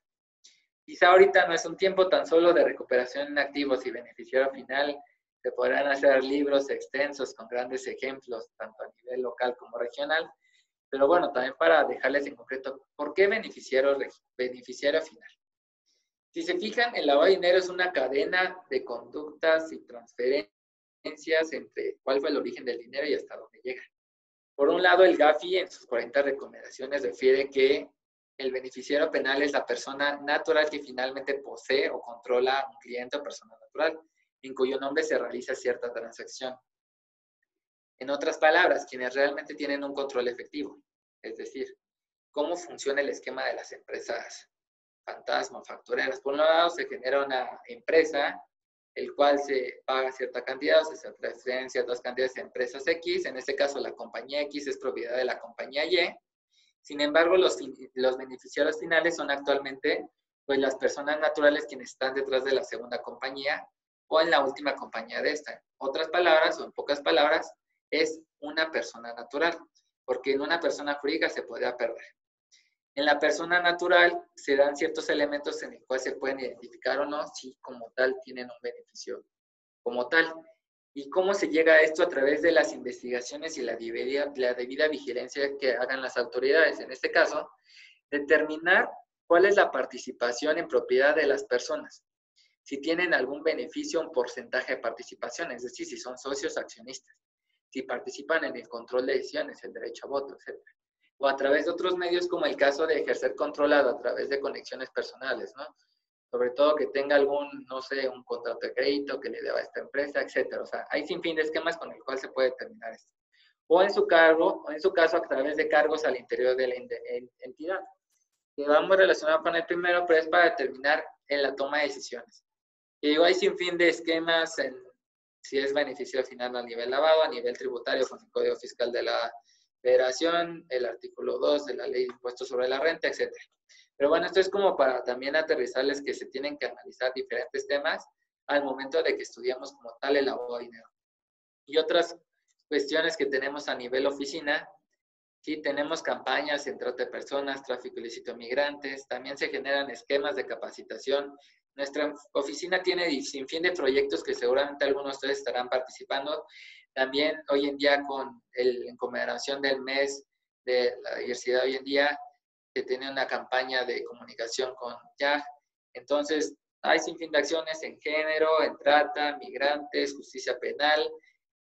Quizá ahorita no es un tiempo tan solo de recuperación en activos y beneficiario final, se podrán hacer libros extensos con grandes ejemplos, tanto a nivel local como regional, pero bueno, también para dejarles en concreto, ¿por qué beneficiario, beneficiario final? Si se fijan, el lavado de dinero es una cadena de conductas y transferencias entre cuál fue el origen del dinero y hasta dónde llega. Por un lado, el GAFI en sus 40 recomendaciones refiere que el beneficiario penal es la persona natural que finalmente posee o controla un cliente o persona natural, en cuyo nombre se realiza cierta transacción. En otras palabras, quienes realmente tienen un control efectivo, es decir, cómo funciona el esquema de las empresas fantasma, factureras. Por un lado, se genera una empresa el cual se paga cierta cantidad, o se transfieren ciertas cantidades a empresas X, en este caso la compañía X es propiedad de la compañía Y, sin embargo los, los beneficiarios finales son actualmente pues las personas naturales quienes están detrás de la segunda compañía o en la última compañía de esta. Otras palabras, o en pocas palabras, es una persona natural, porque en una persona jurídica se podría perder. En la persona natural se dan ciertos elementos en el cual se pueden identificar o no si como tal tienen un beneficio como tal. ¿Y cómo se llega a esto? A través de las investigaciones y la debida, la debida vigilancia que hagan las autoridades. En este caso, determinar cuál es la participación en propiedad de las personas. Si tienen algún beneficio, un porcentaje de participación, es decir, si son socios accionistas, si participan en el control de decisiones, el derecho a voto, etc o a través de otros medios como el caso de ejercer controlado a través de conexiones personales, ¿no? Sobre todo que tenga algún, no sé, un contrato de crédito que le deba a esta empresa, etcétera. O sea, hay sin fin de esquemas con el cual se puede determinar esto. O en su cargo, o en su caso a través de cargos al interior de la entidad. Que vamos relacionado con el primero, pero es para determinar en la toma de decisiones. Y digo, hay sin fin de esquemas en si es beneficio final a nivel lavado, a nivel tributario con el Código Fiscal de la Federación, el artículo 2 de la ley de impuestos sobre la renta, etc. Pero bueno, esto es como para también aterrizarles que se tienen que analizar diferentes temas al momento de que estudiamos como tal el lavado de dinero. Y otras cuestiones que tenemos a nivel oficina, sí tenemos campañas en trata de personas, tráfico ilícito de migrantes, también se generan esquemas de capacitación. Nuestra oficina tiene sin fin de proyectos que seguramente algunos de ustedes estarán participando también hoy en día con el, en del mes de la diversidad hoy en día, que tiene una campaña de comunicación con YAG. Entonces, hay sin fin de acciones en género, en trata, migrantes, justicia penal,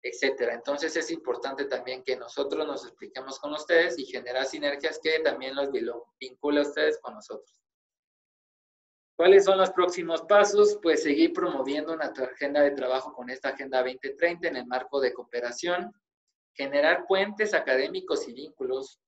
etcétera. Entonces es importante también que nosotros nos expliquemos con ustedes y generar sinergias que también los vincula a ustedes con nosotros. ¿Cuáles son los próximos pasos? Pues seguir promoviendo una agenda de trabajo con esta Agenda 2030 en el marco de cooperación, generar puentes académicos y vínculos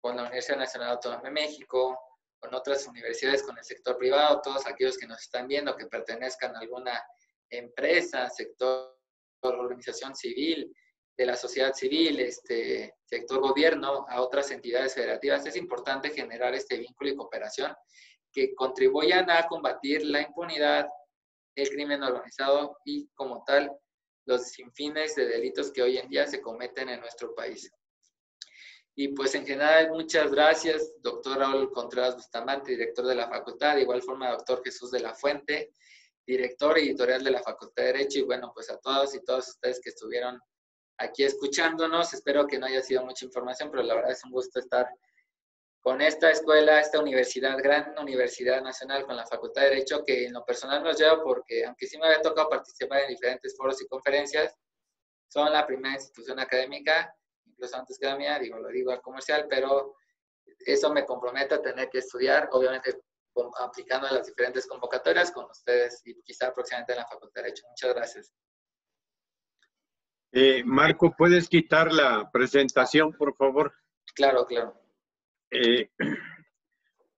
con la Universidad Nacional Autónoma de México, con otras universidades, con el sector privado, todos aquellos que nos están viendo que pertenezcan a alguna empresa, sector, organización civil, de la sociedad civil, este sector gobierno, a otras entidades federativas, es importante generar este vínculo y cooperación que contribuyan a combatir la impunidad, el crimen organizado y como tal los sinfines de delitos que hoy en día se cometen en nuestro país. Y pues en general, muchas gracias, doctor Raúl Contreras Bustamante, director de la facultad, de igual forma, doctor Jesús de la Fuente, director editorial de la Facultad de Derecho, y bueno, pues a todos y todas ustedes que estuvieron aquí escuchándonos, espero que no haya sido mucha información, pero la verdad es un gusto estar con esta escuela, esta universidad, gran universidad nacional, con la Facultad de Derecho, que en lo personal nos lleva porque, aunque sí me había tocado participar en diferentes foros y conferencias, son la primera institución académica incluso antes que la mía, digo, lo digo al comercial, pero eso me compromete a tener que estudiar, obviamente aplicando las diferentes convocatorias con ustedes y quizá próximamente en la Facultad de Derecho. Muchas gracias. Eh, Marco, ¿puedes quitar la presentación, por favor? Claro, claro. Eh,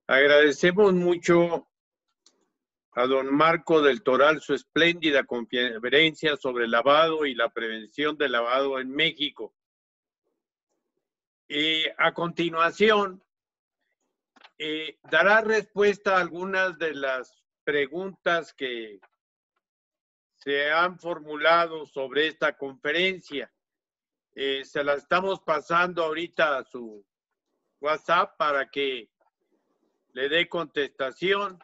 agradecemos mucho a don Marco del Toral su espléndida conferencia sobre lavado y la prevención del lavado en México. Y a continuación, eh, dará respuesta a algunas de las preguntas que se han formulado sobre esta conferencia. Eh, se la estamos pasando ahorita a su WhatsApp para que le dé contestación.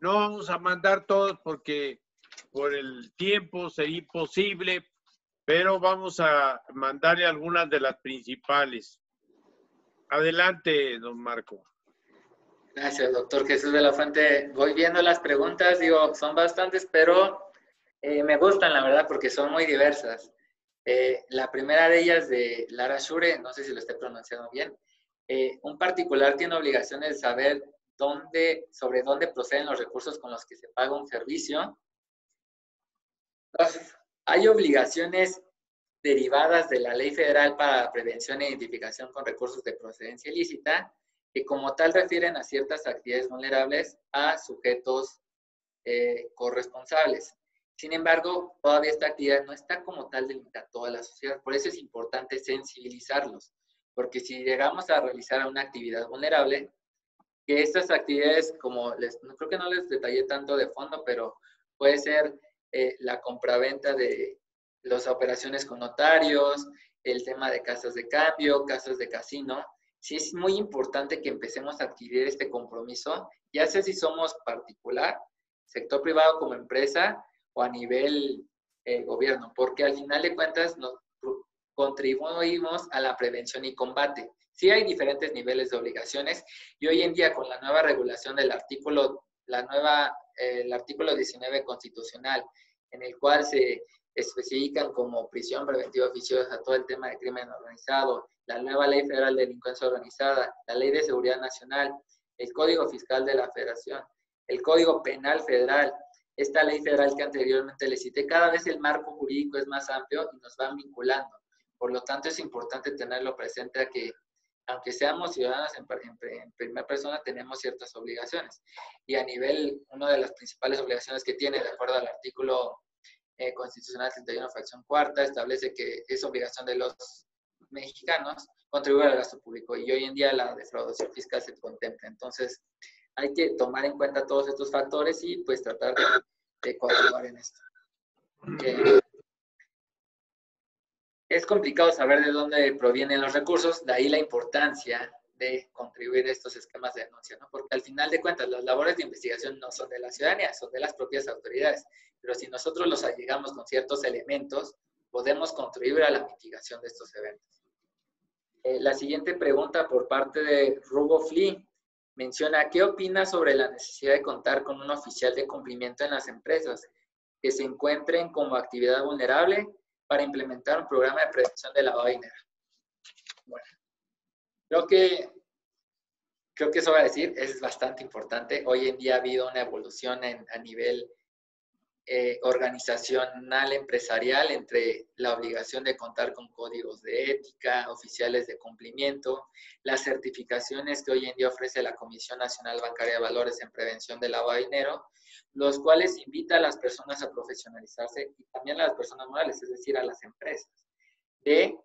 No vamos a mandar todos porque por el tiempo sería imposible, pero vamos a mandarle algunas de las principales. Adelante, don Marco. Gracias, doctor Jesús de la Fuente. Voy viendo las preguntas, digo, son bastantes, pero eh, me gustan, la verdad, porque son muy diversas. Eh, la primera de ellas de Lara Shure, no sé si lo estoy pronunciando bien. Eh, un particular tiene obligación de saber sobre dónde proceden los recursos con los que se paga un servicio. Hay obligaciones derivadas de la Ley Federal para la Prevención e Identificación con Recursos de Procedencia Ilícita, que como tal refieren a ciertas actividades vulnerables a sujetos eh, corresponsables. Sin embargo, todavía esta actividad no está como tal delimitada a toda la sociedad. Por eso es importante sensibilizarlos, porque si llegamos a realizar una actividad vulnerable, que estas actividades, como les, no creo que no les detallé tanto de fondo, pero puede ser eh, la compraventa de las operaciones con notarios, el tema de casas de cambio, casas de casino. Sí es muy importante que empecemos a adquirir este compromiso, ya sea si somos particular, sector privado como empresa o a nivel eh, gobierno, porque al final de cuentas nos contribuimos a la prevención y combate. Sí hay diferentes niveles de obligaciones y hoy en día con la nueva regulación del artículo, la nueva, el artículo 19 constitucional, en el cual se especifican como prisión preventiva oficiosa todo el tema de crimen organizado, la nueva Ley Federal de Delincuencia Organizada, la Ley de Seguridad Nacional, el Código Fiscal de la Federación, el Código Penal Federal, esta ley federal que anteriormente le cité, cada vez el marco jurídico es más amplio y nos van vinculando. Por lo tanto, es importante tenerlo presente que, aunque seamos ciudadanos en, en, primera persona, tenemos ciertas obligaciones. Y a nivel, una de las principales obligaciones que tiene, de acuerdo al artículo eh, constitucional 31, fracción cuarta, establece que es obligación de los mexicanos contribuir al gasto público y hoy en día la defraudación fiscal se contempla. Entonces, hay que tomar en cuenta todos estos factores y pues tratar de, de en esto. Eh, es complicado saber de dónde provienen los recursos, de ahí la importancia de contribuir a estos esquemas de denuncia, ¿no? Porque al final de cuentas, las labores de investigación no son de la ciudadanía, son de las propias autoridades. Pero si nosotros los allegamos con ciertos elementos, podemos contribuir a la mitigación de estos eventos. Eh, la siguiente pregunta por parte de Rubo Flea menciona, ¿qué opina sobre la necesidad de contar con un oficial de cumplimiento en las empresas que se encuentren como actividad vulnerable para implementar un programa de prevención de la dinero? Bueno, creo que, creo que eso va a decir, es bastante importante. Hoy en día ha habido una evolución a nivel eh, organizacional empresarial entre la obligación de contar con códigos de ética, oficiales de cumplimiento, las certificaciones que hoy en día ofrece la Comisión Nacional Bancaria de Valores en Prevención del Lavado de Dinero, los cuales invita a las personas a profesionalizarse y también a las personas morales, es decir, a las empresas, de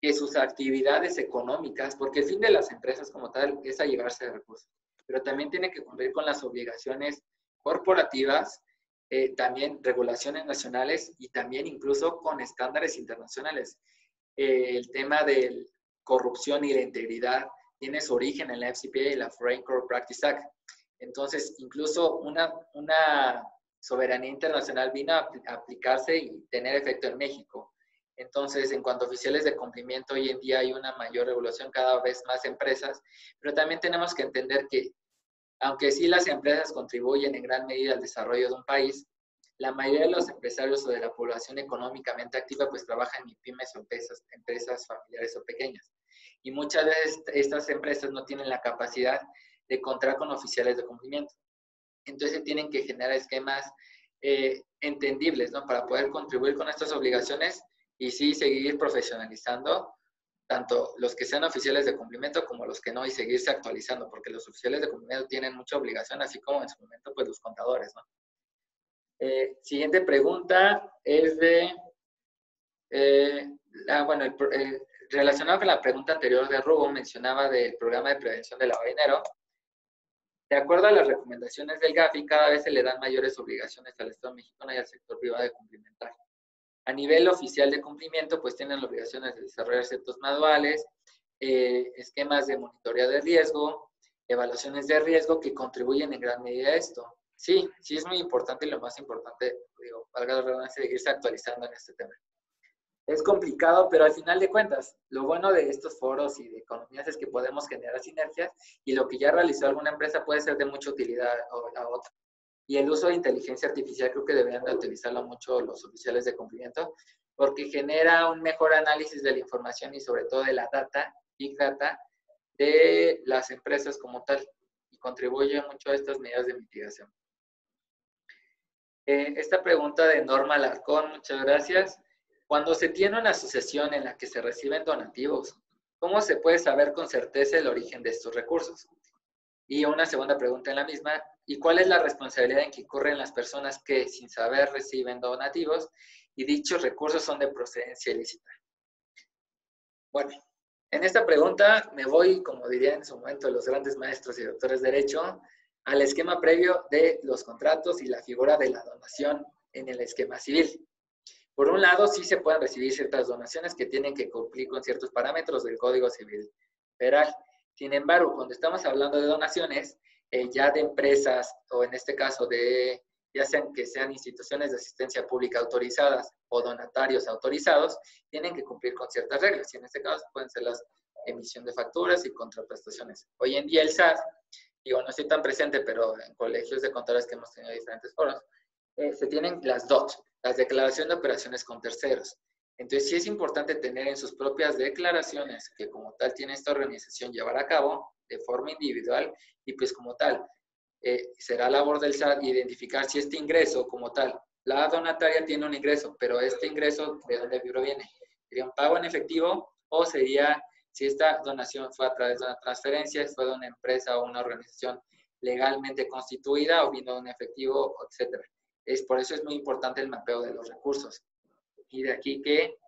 que sus actividades económicas, porque el fin de las empresas como tal es a llevarse de recursos, pero también tiene que cumplir con las obligaciones corporativas eh, también regulaciones nacionales y también incluso con estándares internacionales. Eh, el tema de corrupción y la integridad tiene su origen en la FCPA y la Foreign Corrupt Practice Act. Entonces, incluso una, soberanía internacional vino a aplicarse y tener efecto en México. Entonces, en cuanto a oficiales de cumplimiento, hoy en día hay una mayor regulación, cada vez más empresas, pero también tenemos que entender que aunque sí las empresas contribuyen en gran medida al desarrollo de un país, la mayoría de los empresarios o de la población económicamente activa pues trabajan en pymes o empresas, empresas familiares o pequeñas. Y muchas veces estas empresas no tienen la capacidad de contar con oficiales de cumplimiento. Entonces tienen que generar esquemas eh, entendibles, ¿no? Para poder contribuir con estas obligaciones y sí seguir profesionalizando tanto los que sean oficiales de cumplimiento como los que no, y seguirse actualizando, porque los oficiales de cumplimiento tienen mucha obligación, así como en su momento, pues los contadores, ¿no? Eh, siguiente pregunta es de, eh, bueno, relacionado con la pregunta anterior de Rubo, mencionaba del programa de prevención del lavado de dinero. De acuerdo a las recomendaciones del GAFI, cada vez se le dan mayores obligaciones al Estado mexicano y al sector privado de cumplimentar. A nivel oficial de cumplimiento, pues tienen la obligación de desarrollar ciertos manuales, eh, esquemas de monitoreo de riesgo, evaluaciones de riesgo que contribuyen en gran medida a esto. Sí, sí es muy importante y lo más importante, digo, valga la redundancia, seguirse actualizando en este tema. Es complicado, pero al final de cuentas, lo bueno de estos foros y de economías es que podemos generar sinergias y lo que ya realizó alguna empresa puede ser de mucha utilidad a otra. Y el uso de inteligencia artificial creo que deberían de utilizarlo mucho los oficiales de cumplimiento porque genera un mejor análisis de la información y sobre todo de la data, big data, de las empresas como tal y contribuye mucho a estas medidas de mitigación. Eh, esta pregunta de Norma Larcón, muchas gracias. Cuando se tiene una asociación en la que se reciben donativos, ¿cómo se puede saber con certeza el origen de estos recursos? Y una segunda pregunta en la misma, ¿y cuál es la responsabilidad en que incurren las personas que sin saber reciben donativos y dichos recursos son de procedencia ilícita? Bueno, en esta pregunta me voy, como dirían en su momento los grandes maestros y doctores de Derecho, al esquema previo de los contratos y la figura de la donación en el esquema civil. Por un lado, sí se pueden recibir ciertas donaciones que tienen que cumplir con ciertos parámetros del Código Civil Federal. Sin embargo, cuando estamos hablando de donaciones, eh, ya de empresas o en este caso de, ya sean que sean instituciones de asistencia pública autorizadas o donatarios autorizados, tienen que cumplir con ciertas reglas. Y en este caso pueden ser las emisión de facturas y contraprestaciones. Hoy en día el SAT, digo, no estoy tan presente, pero en colegios de contadores que hemos tenido diferentes foros, eh, se tienen las DOT, las declaraciones de operaciones con terceros. Entonces, sí es importante tener en sus propias declaraciones que como tal tiene esta organización llevar a cabo de forma individual y pues como tal, eh, será labor del SAT identificar si este ingreso como tal, la donataria tiene un ingreso, pero este ingreso, ¿de dónde viene? ¿Sería un pago en efectivo o sería, si esta donación fue a través de una transferencia, fue de una empresa o una organización legalmente constituida o vino de un efectivo, etcétera? Es, por eso es muy importante el mapeo de los recursos. Y de aquí que,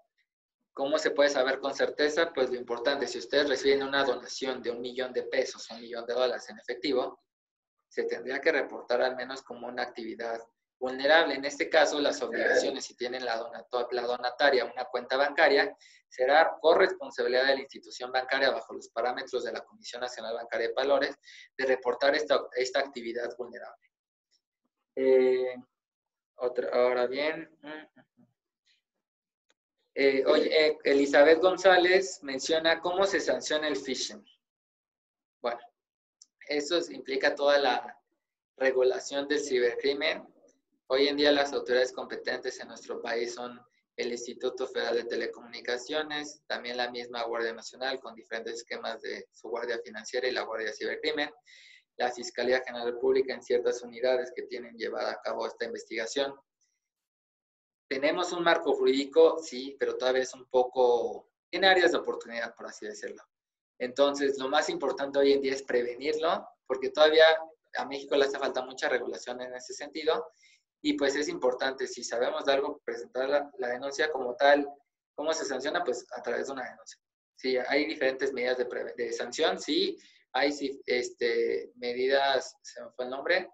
¿cómo se puede saber con certeza? Pues lo importante, si ustedes reciben una donación de un millón de pesos, un millón de dólares en efectivo, se tendría que reportar al menos como una actividad vulnerable. En este caso, las obligaciones, si tienen la, la donataria una cuenta bancaria, será corresponsabilidad de la institución bancaria bajo los parámetros de la Comisión Nacional Bancaria de Valores de reportar esta, esta actividad vulnerable. Eh, otra, ahora bien, eh, oye, eh, Elizabeth González menciona cómo se sanciona el phishing. Bueno, eso implica toda la regulación del cibercrimen. Hoy en día las autoridades competentes en nuestro país son el Instituto Federal de Telecomunicaciones, también la misma Guardia Nacional con diferentes esquemas de su Guardia Financiera y la Guardia Cibercrimen, la Fiscalía General Pública en ciertas unidades que tienen llevada a cabo esta investigación tenemos un marco jurídico, sí, pero todavía es un poco, en áreas de oportunidad, por así decirlo. Entonces, lo más importante hoy en día es prevenirlo, porque todavía a México le hace falta mucha regulación en ese sentido. Y pues es importante, si sabemos de algo, presentar la, denuncia como tal. ¿Cómo se sanciona? Pues a través de una denuncia. Sí, hay diferentes medidas de, de sanción, sí. Hay este, medidas, se me fue el nombre,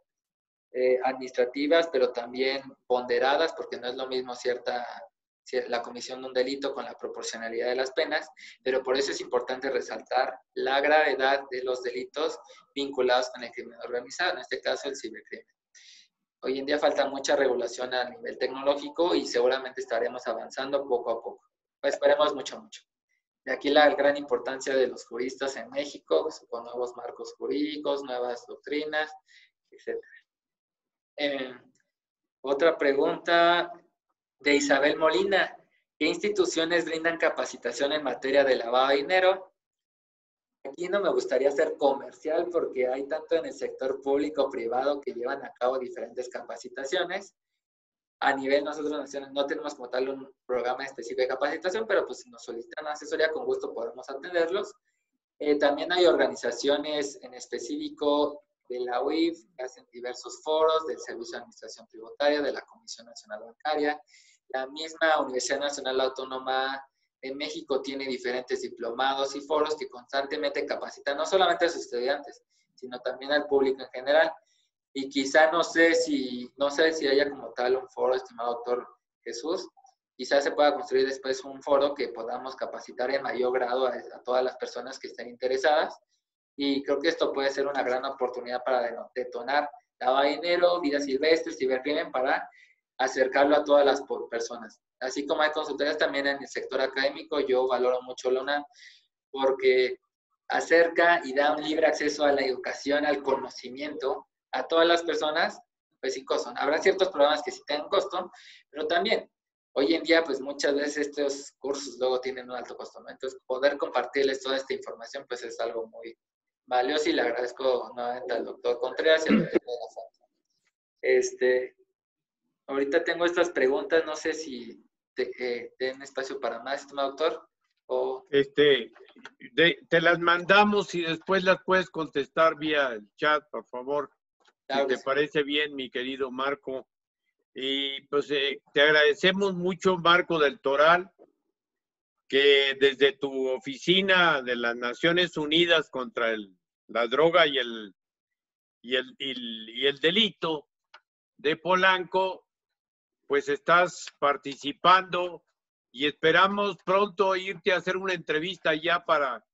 eh, administrativas, pero también ponderadas, porque no es lo mismo cierta la comisión de un delito con la proporcionalidad de las penas, pero por eso es importante resaltar la gravedad de los delitos vinculados con el crimen organizado, en este caso el cibercrimen. Hoy en día falta mucha regulación a nivel tecnológico y seguramente estaremos avanzando poco a poco. Pues esperemos mucho, mucho. De aquí la gran importancia de los juristas en México, pues, con nuevos marcos jurídicos, nuevas doctrinas, etc. Eh, otra pregunta de Isabel Molina. ¿Qué instituciones brindan capacitación en materia de lavado de dinero? Aquí no me gustaría ser comercial porque hay tanto en el sector público privado que llevan a cabo diferentes capacitaciones. A nivel nosotros no tenemos como tal un programa específico de capacitación, pero pues si nos solicitan asesoría, con gusto podemos atenderlos. Eh, también hay organizaciones en específico de la UIF que hacen diversos foros del Servicio de Administración Tributaria, de la Comisión Nacional Bancaria, la misma Universidad Nacional Autónoma de México tiene diferentes diplomados y foros que constantemente capacitan no solamente a sus estudiantes, sino también al público en general. Y quizá no sé si, no sé si haya como tal un foro, estimado doctor Jesús, quizás se pueda construir después un foro que podamos capacitar en mayor grado a, todas las personas que estén interesadas. Y creo que esto puede ser una gran oportunidad para detonar lavado de dinero, vida silvestre, cibercrimen, para acercarlo a todas las personas. Así como hay consultorías también en el sector académico, yo valoro mucho la porque acerca y da un libre acceso a la educación, al conocimiento a todas las personas, pues sin costo. Habrá ciertos programas que sí tengan costo, pero también hoy en día, pues muchas veces estos cursos luego tienen un alto costo. Entonces, poder compartirles toda esta información, pues es algo muy valioso y le agradezco nuevamente al doctor Contreras y al doctor de Este, Ahorita tengo estas preguntas, no sé si te, eh, den espacio para más, doctor. O... Este, te las mandamos y después las puedes contestar vía el chat, por favor. Si te parece bien, mi querido Marco. Y pues eh, te agradecemos mucho, Marco del Toral, que desde tu oficina de las Naciones Unidas contra el, la droga y el, y el, y el delito de Polanco, pues estás participando y esperamos pronto irte a hacer una entrevista ya para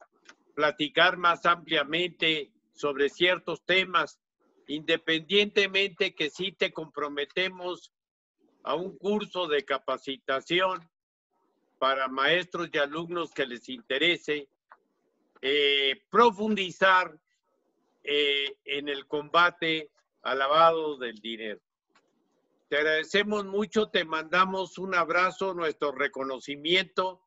platicar más ampliamente sobre ciertos temas, independientemente que sí te comprometemos a un curso de capacitación para maestros y alumnos que les interese eh, profundizar eh, en el combate al lavado del dinero. Te agradecemos mucho, te mandamos un abrazo, nuestro reconocimiento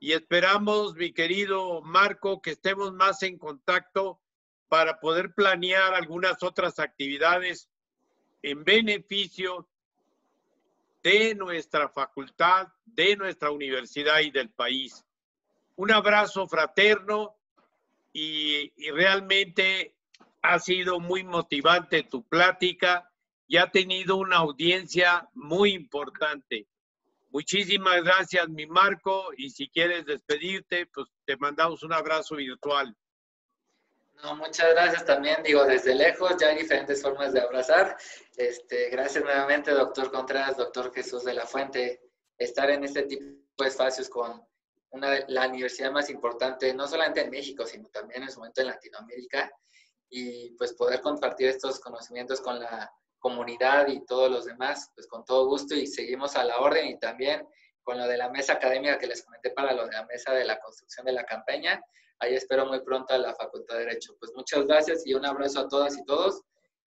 y esperamos, mi querido Marco, que estemos más en contacto para poder planear algunas otras actividades en beneficio de nuestra facultad, de nuestra universidad y del país. Un abrazo fraterno y, realmente ha sido muy motivante tu plática y ha tenido una audiencia muy importante. Muchísimas gracias, mi Marco, y si quieres despedirte, pues te mandamos un abrazo virtual. No, muchas gracias también, digo, desde lejos ya hay diferentes formas de abrazar. Este, gracias nuevamente, doctor Contreras, doctor Jesús de la Fuente, estar en este tipo de espacios con una, la universidad más importante, no solamente en México, sino también en su momento en Latinoamérica, y pues poder compartir estos conocimientos con la comunidad y todos los demás, pues con todo gusto y seguimos a la orden y también con lo de la mesa académica que les comenté para lo de la mesa de la construcción de la campaña. Ahí espero muy pronto a la Facultad de Derecho. Pues muchas gracias y un abrazo a todas y todos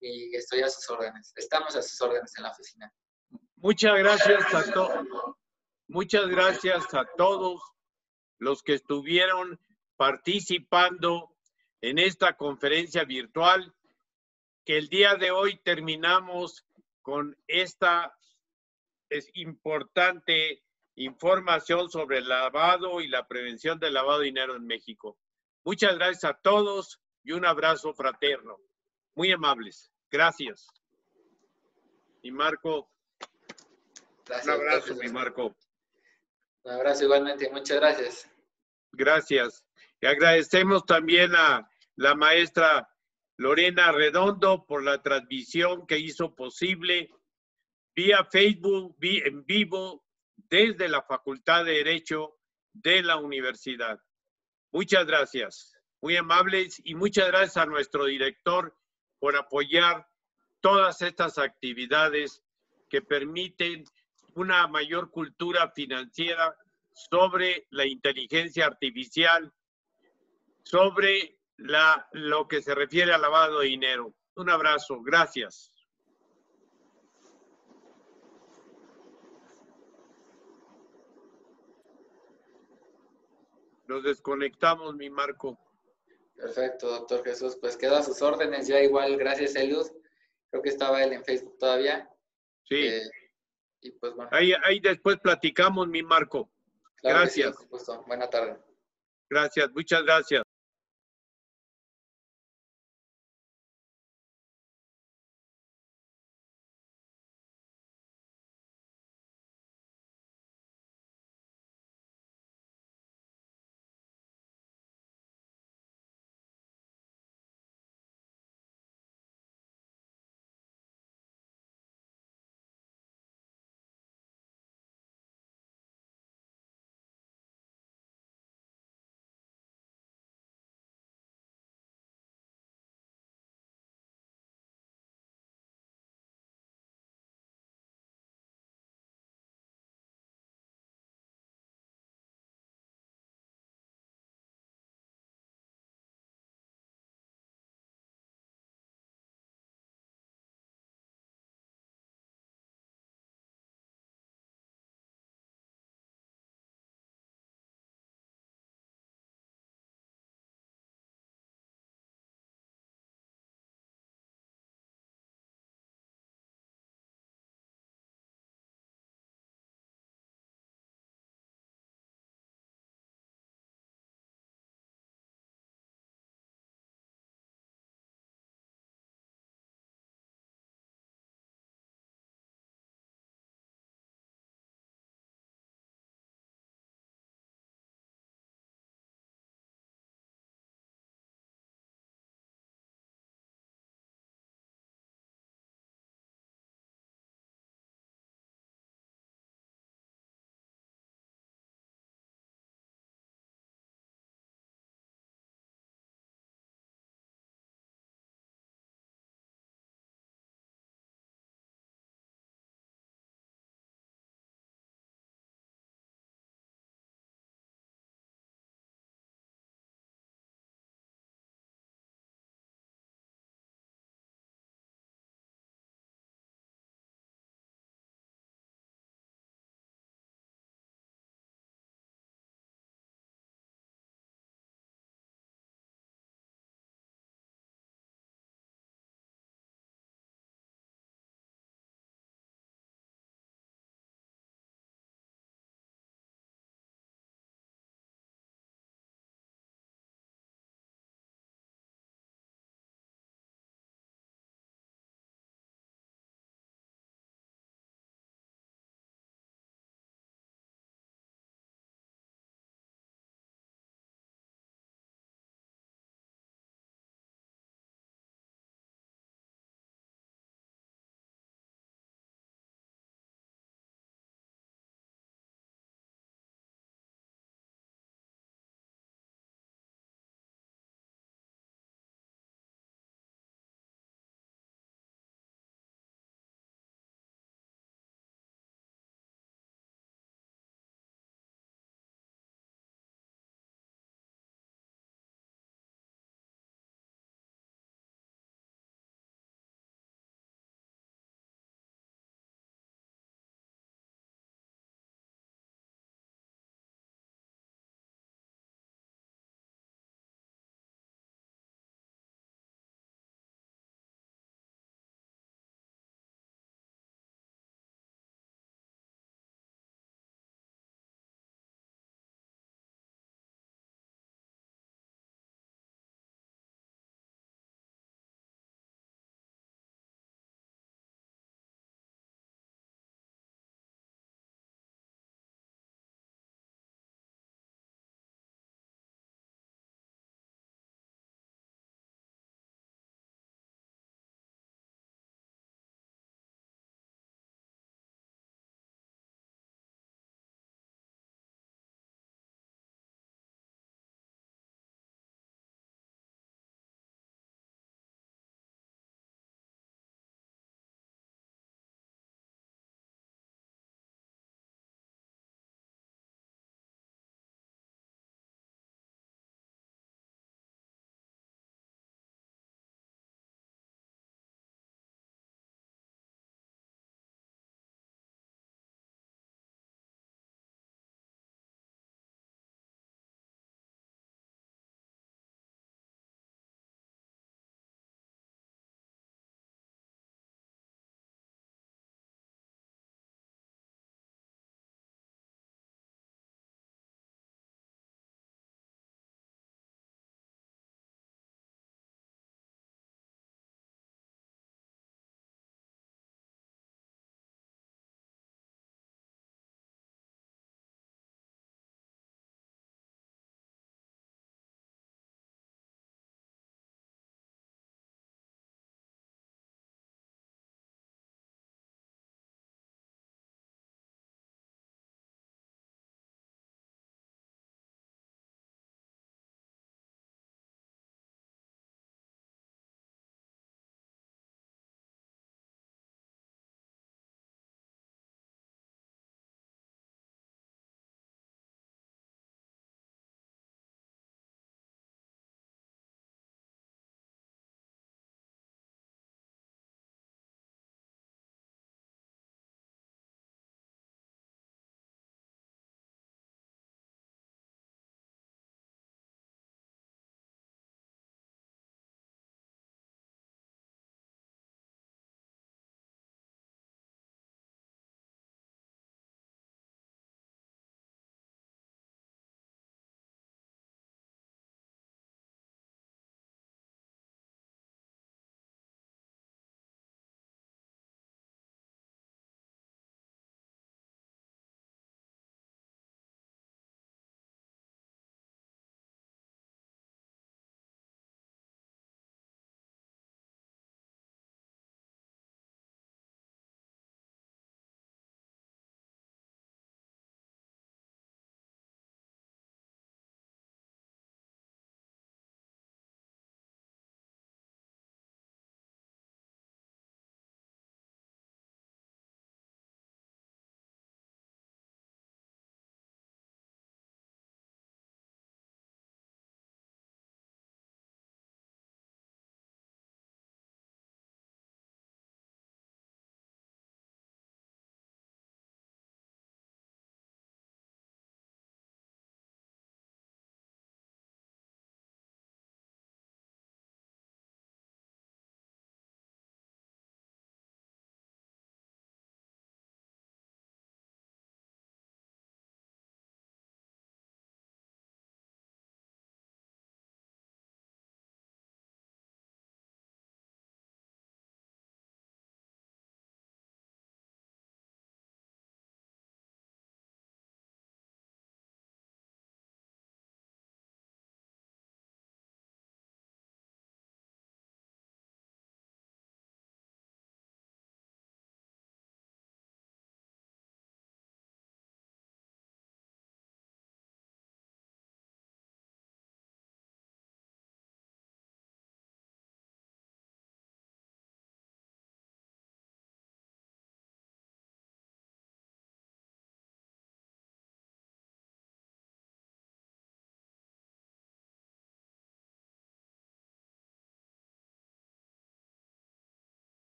y estoy a sus órdenes. Estamos a sus órdenes en la oficina. Muchas gracias a todos. Muchas gracias a todos los que estuvieron participando en esta conferencia virtual que el día de hoy terminamos con esta es importante información sobre el lavado y la prevención del lavado de dinero en México. Muchas gracias a todos y un abrazo fraterno. Muy amables. Gracias. Y Marco, Gracias, un abrazo, doctor mi. Marco. Un abrazo igualmente. Muchas gracias. Gracias. Y agradecemos también a la maestra Lorena Redondo por la transmisión que hizo posible vía Facebook, en vivo, desde la Facultad de Derecho de la universidad. Muchas gracias. Muy amables y muchas gracias a nuestro director por apoyar todas estas actividades que permiten una mayor cultura financiera sobre la inteligencia artificial, sobre lo que se refiere al lavado de dinero. Un abrazo, gracias. Nos desconectamos, mi Marco. Perfecto, doctor Jesús. Pues quedo a sus órdenes. Ya igual, gracias, Eliud. Creo que estaba él en Facebook todavía. Sí, Eh, y pues bueno. ahí, ahí después platicamos, mi Marco. claro sí, gracias. supuesto. Buena tarde. Gracias, muchas gracias.